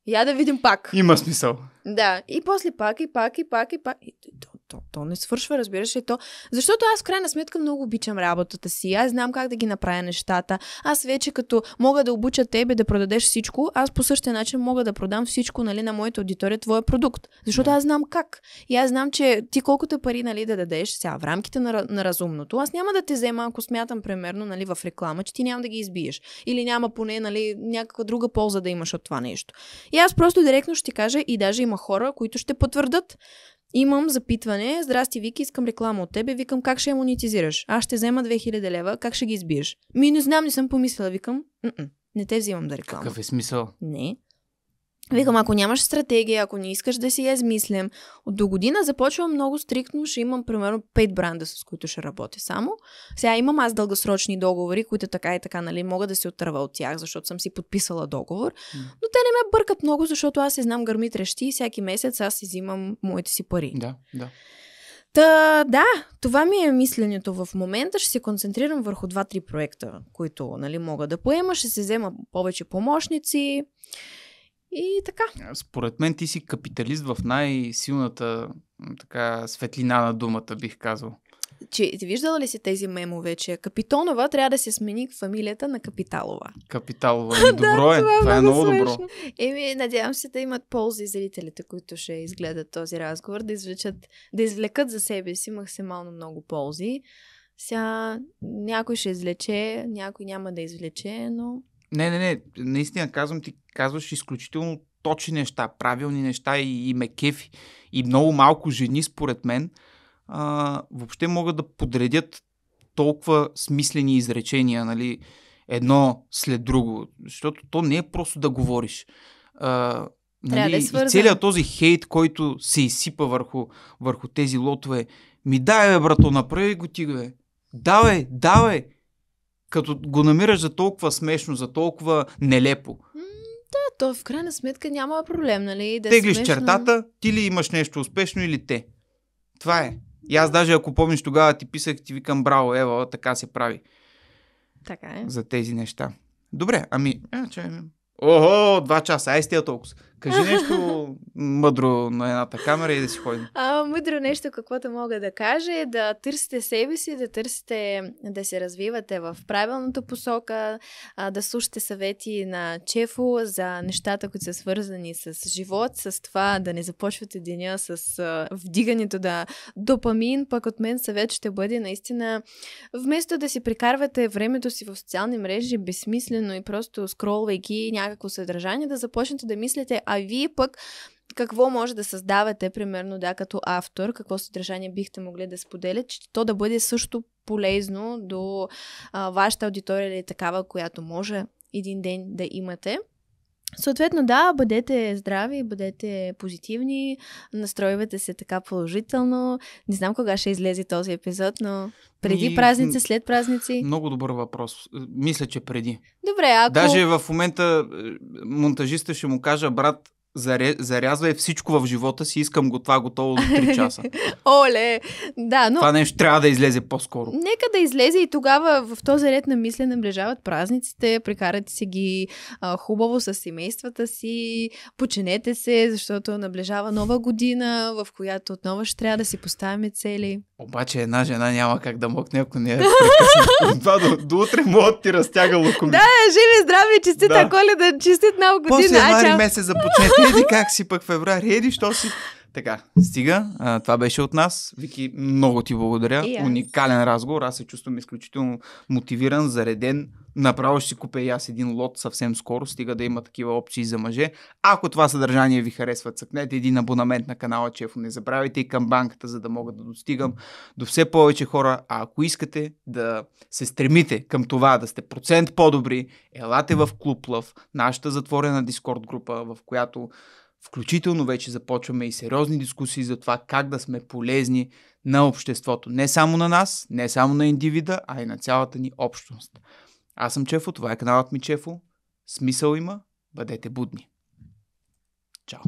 я да видим пак. Има смисъл. Да, и после пак, и пак, и пак, и пак. И то, то, то не свършва, разбираш ли то. Защото аз в крайна сметка много обичам работата си. Аз знам как да ги направя нещата. Аз вече като мога да обуча тебе да продадеш всичко, аз по същия начин мога да продам всичко нали, на моята аудитория, твоя продукт. Защото аз знам как. И аз знам, че ти колкото пари нали, да дадеш сега в рамките на, на разумното, аз няма да те взема, ако смятам, примерно, нали, в реклама, че ти няма да ги избиеш. Или няма поне нали, някаква друга полза да имаш от това нещо. И аз просто директно ще ти кажа, и даже има хора, които ще потвърдат. Имам запитване. Здрасти, Вики, искам реклама от тебе. Викам, как ще я монетизираш? Аз ще взема 2000 лева. Как ще ги избиеш? Ми не знам, не съм помислила. Викам, не те взимам да реклама. Какъв е смисъл? Не. Викам, ако нямаш стратегия, ако не искаш да си я измислям, от до година започвам много стриктно, ще имам примерно 5 бранда, с които ще работя само. Сега имам аз дългосрочни договори, които така и така, нали, мога да се отърва от тях, защото съм си подписала договор. Но те не ме бъркат много, защото аз си знам гърми трещи и всеки месец аз си взимам моите си пари. Да, да. Та, да, това ми е мисленето в момента. Ще се концентрирам върху 2-3 проекта, които нали, мога да поема. Ще се взема повече помощници. И така. Според мен ти си капиталист в най-силната така, светлина на думата, бих казал. Че, виждала ли си тези мемове, че Капитонова трябва да се смени фамилията на Капиталова? Капиталова. И добро е. това, това е много смешно. добро. Еми, надявам се да имат ползи зрителите, които ще изгледат този разговор, да извлекат, да извлекат за себе си максимално много ползи. Сега някой ще извлече, някой няма да извлече, но не, не, не. Наистина казвам ти, казваш изключително точни неща, правилни неща и, и ме кефи. И много малко жени, според мен, а, въобще могат да подредят толкова смислени изречения, нали, едно след друго. Защото то не е просто да говориш. А, нали, да е и целият този хейт, който се изсипа върху, върху тези лотове. Ми дай, бе, брато, направи го ти, бе. Давай, давай като го намираш за толкова смешно, за толкова нелепо. Да, то в крайна сметка няма проблем, нали? Да Теглиш смешно... чертата, ти ли имаш нещо успешно или те. Това е. И аз даже ако помниш тогава ти писах, ти викам браво, ева, така се прави. Така е. За тези неща. Добре, ами, а, че, Охо, два часа, ай сте толкова. Кажи нещо мъдро на едната камера и да си ходим. А, мъдро нещо, каквото мога да кажа е да търсите себе си, да търсите да се развивате в правилната посока, а, да слушате съвети на Чефо за нещата, които са свързани с живот, с това да не започвате деня с а, вдигането да допамин, пък от мен съвет ще бъде наистина вместо да си прекарвате времето си в социални мрежи безсмислено и просто скролвайки някакво съдържание, да започнете да мислите а вие пък какво може да създавате, примерно, да, като автор, какво съдържание бихте могли да споделят, че то да бъде също полезно до а, вашата аудитория или такава, която може един ден да имате. Съответно, да, бъдете здрави, бъдете позитивни, настройвате се така положително. Не знам кога ще излезе този епизод, но преди и... празници, след празници. Много добър въпрос. Мисля, че преди. Добре, ако... Даже в момента е, монтажиста ще му кажа, брат, зарязвай всичко в живота си, искам го това готово до 3 часа. Оле! Да, но... Това нещо трябва да излезе по-скоро. Нека да излезе и тогава в този ред на мисля наближават празниците, прекарате си ги а, хубаво с семействата си, починете се, защото наближава нова година, в която отново ще трябва да си поставяме цели. Обаче една жена няма как да мокне, ако не е Това до, до утре могат ти разтяга лукоми. Да, живи, здрави, честита да. коледа, честит нова година. После януари месец започнете еди как си пък феврари, еди, що си. Така, стига. А, това беше от нас. Вики, много ти благодаря. Аз. Уникален разговор. Аз се чувствам изключително мотивиран, зареден. Направо ще си купя и аз един лот съвсем скоро, стига да има такива опции за мъже. Ако това съдържание ви харесва, цъкнете един абонамент на канала Чефо. Не забравяйте и към банката, за да мога да достигам до все повече хора. А ако искате да се стремите към това да сте процент по-добри, елате в Клуб Лъв, нашата затворена Дискорд група, в която Включително вече започваме и сериозни дискусии за това как да сме полезни на обществото. Не само на нас, не само на индивида, а и на цялата ни общност. Аз съм Чефо, това е каналът ми Чефо. Смисъл има, бъдете будни. Чао!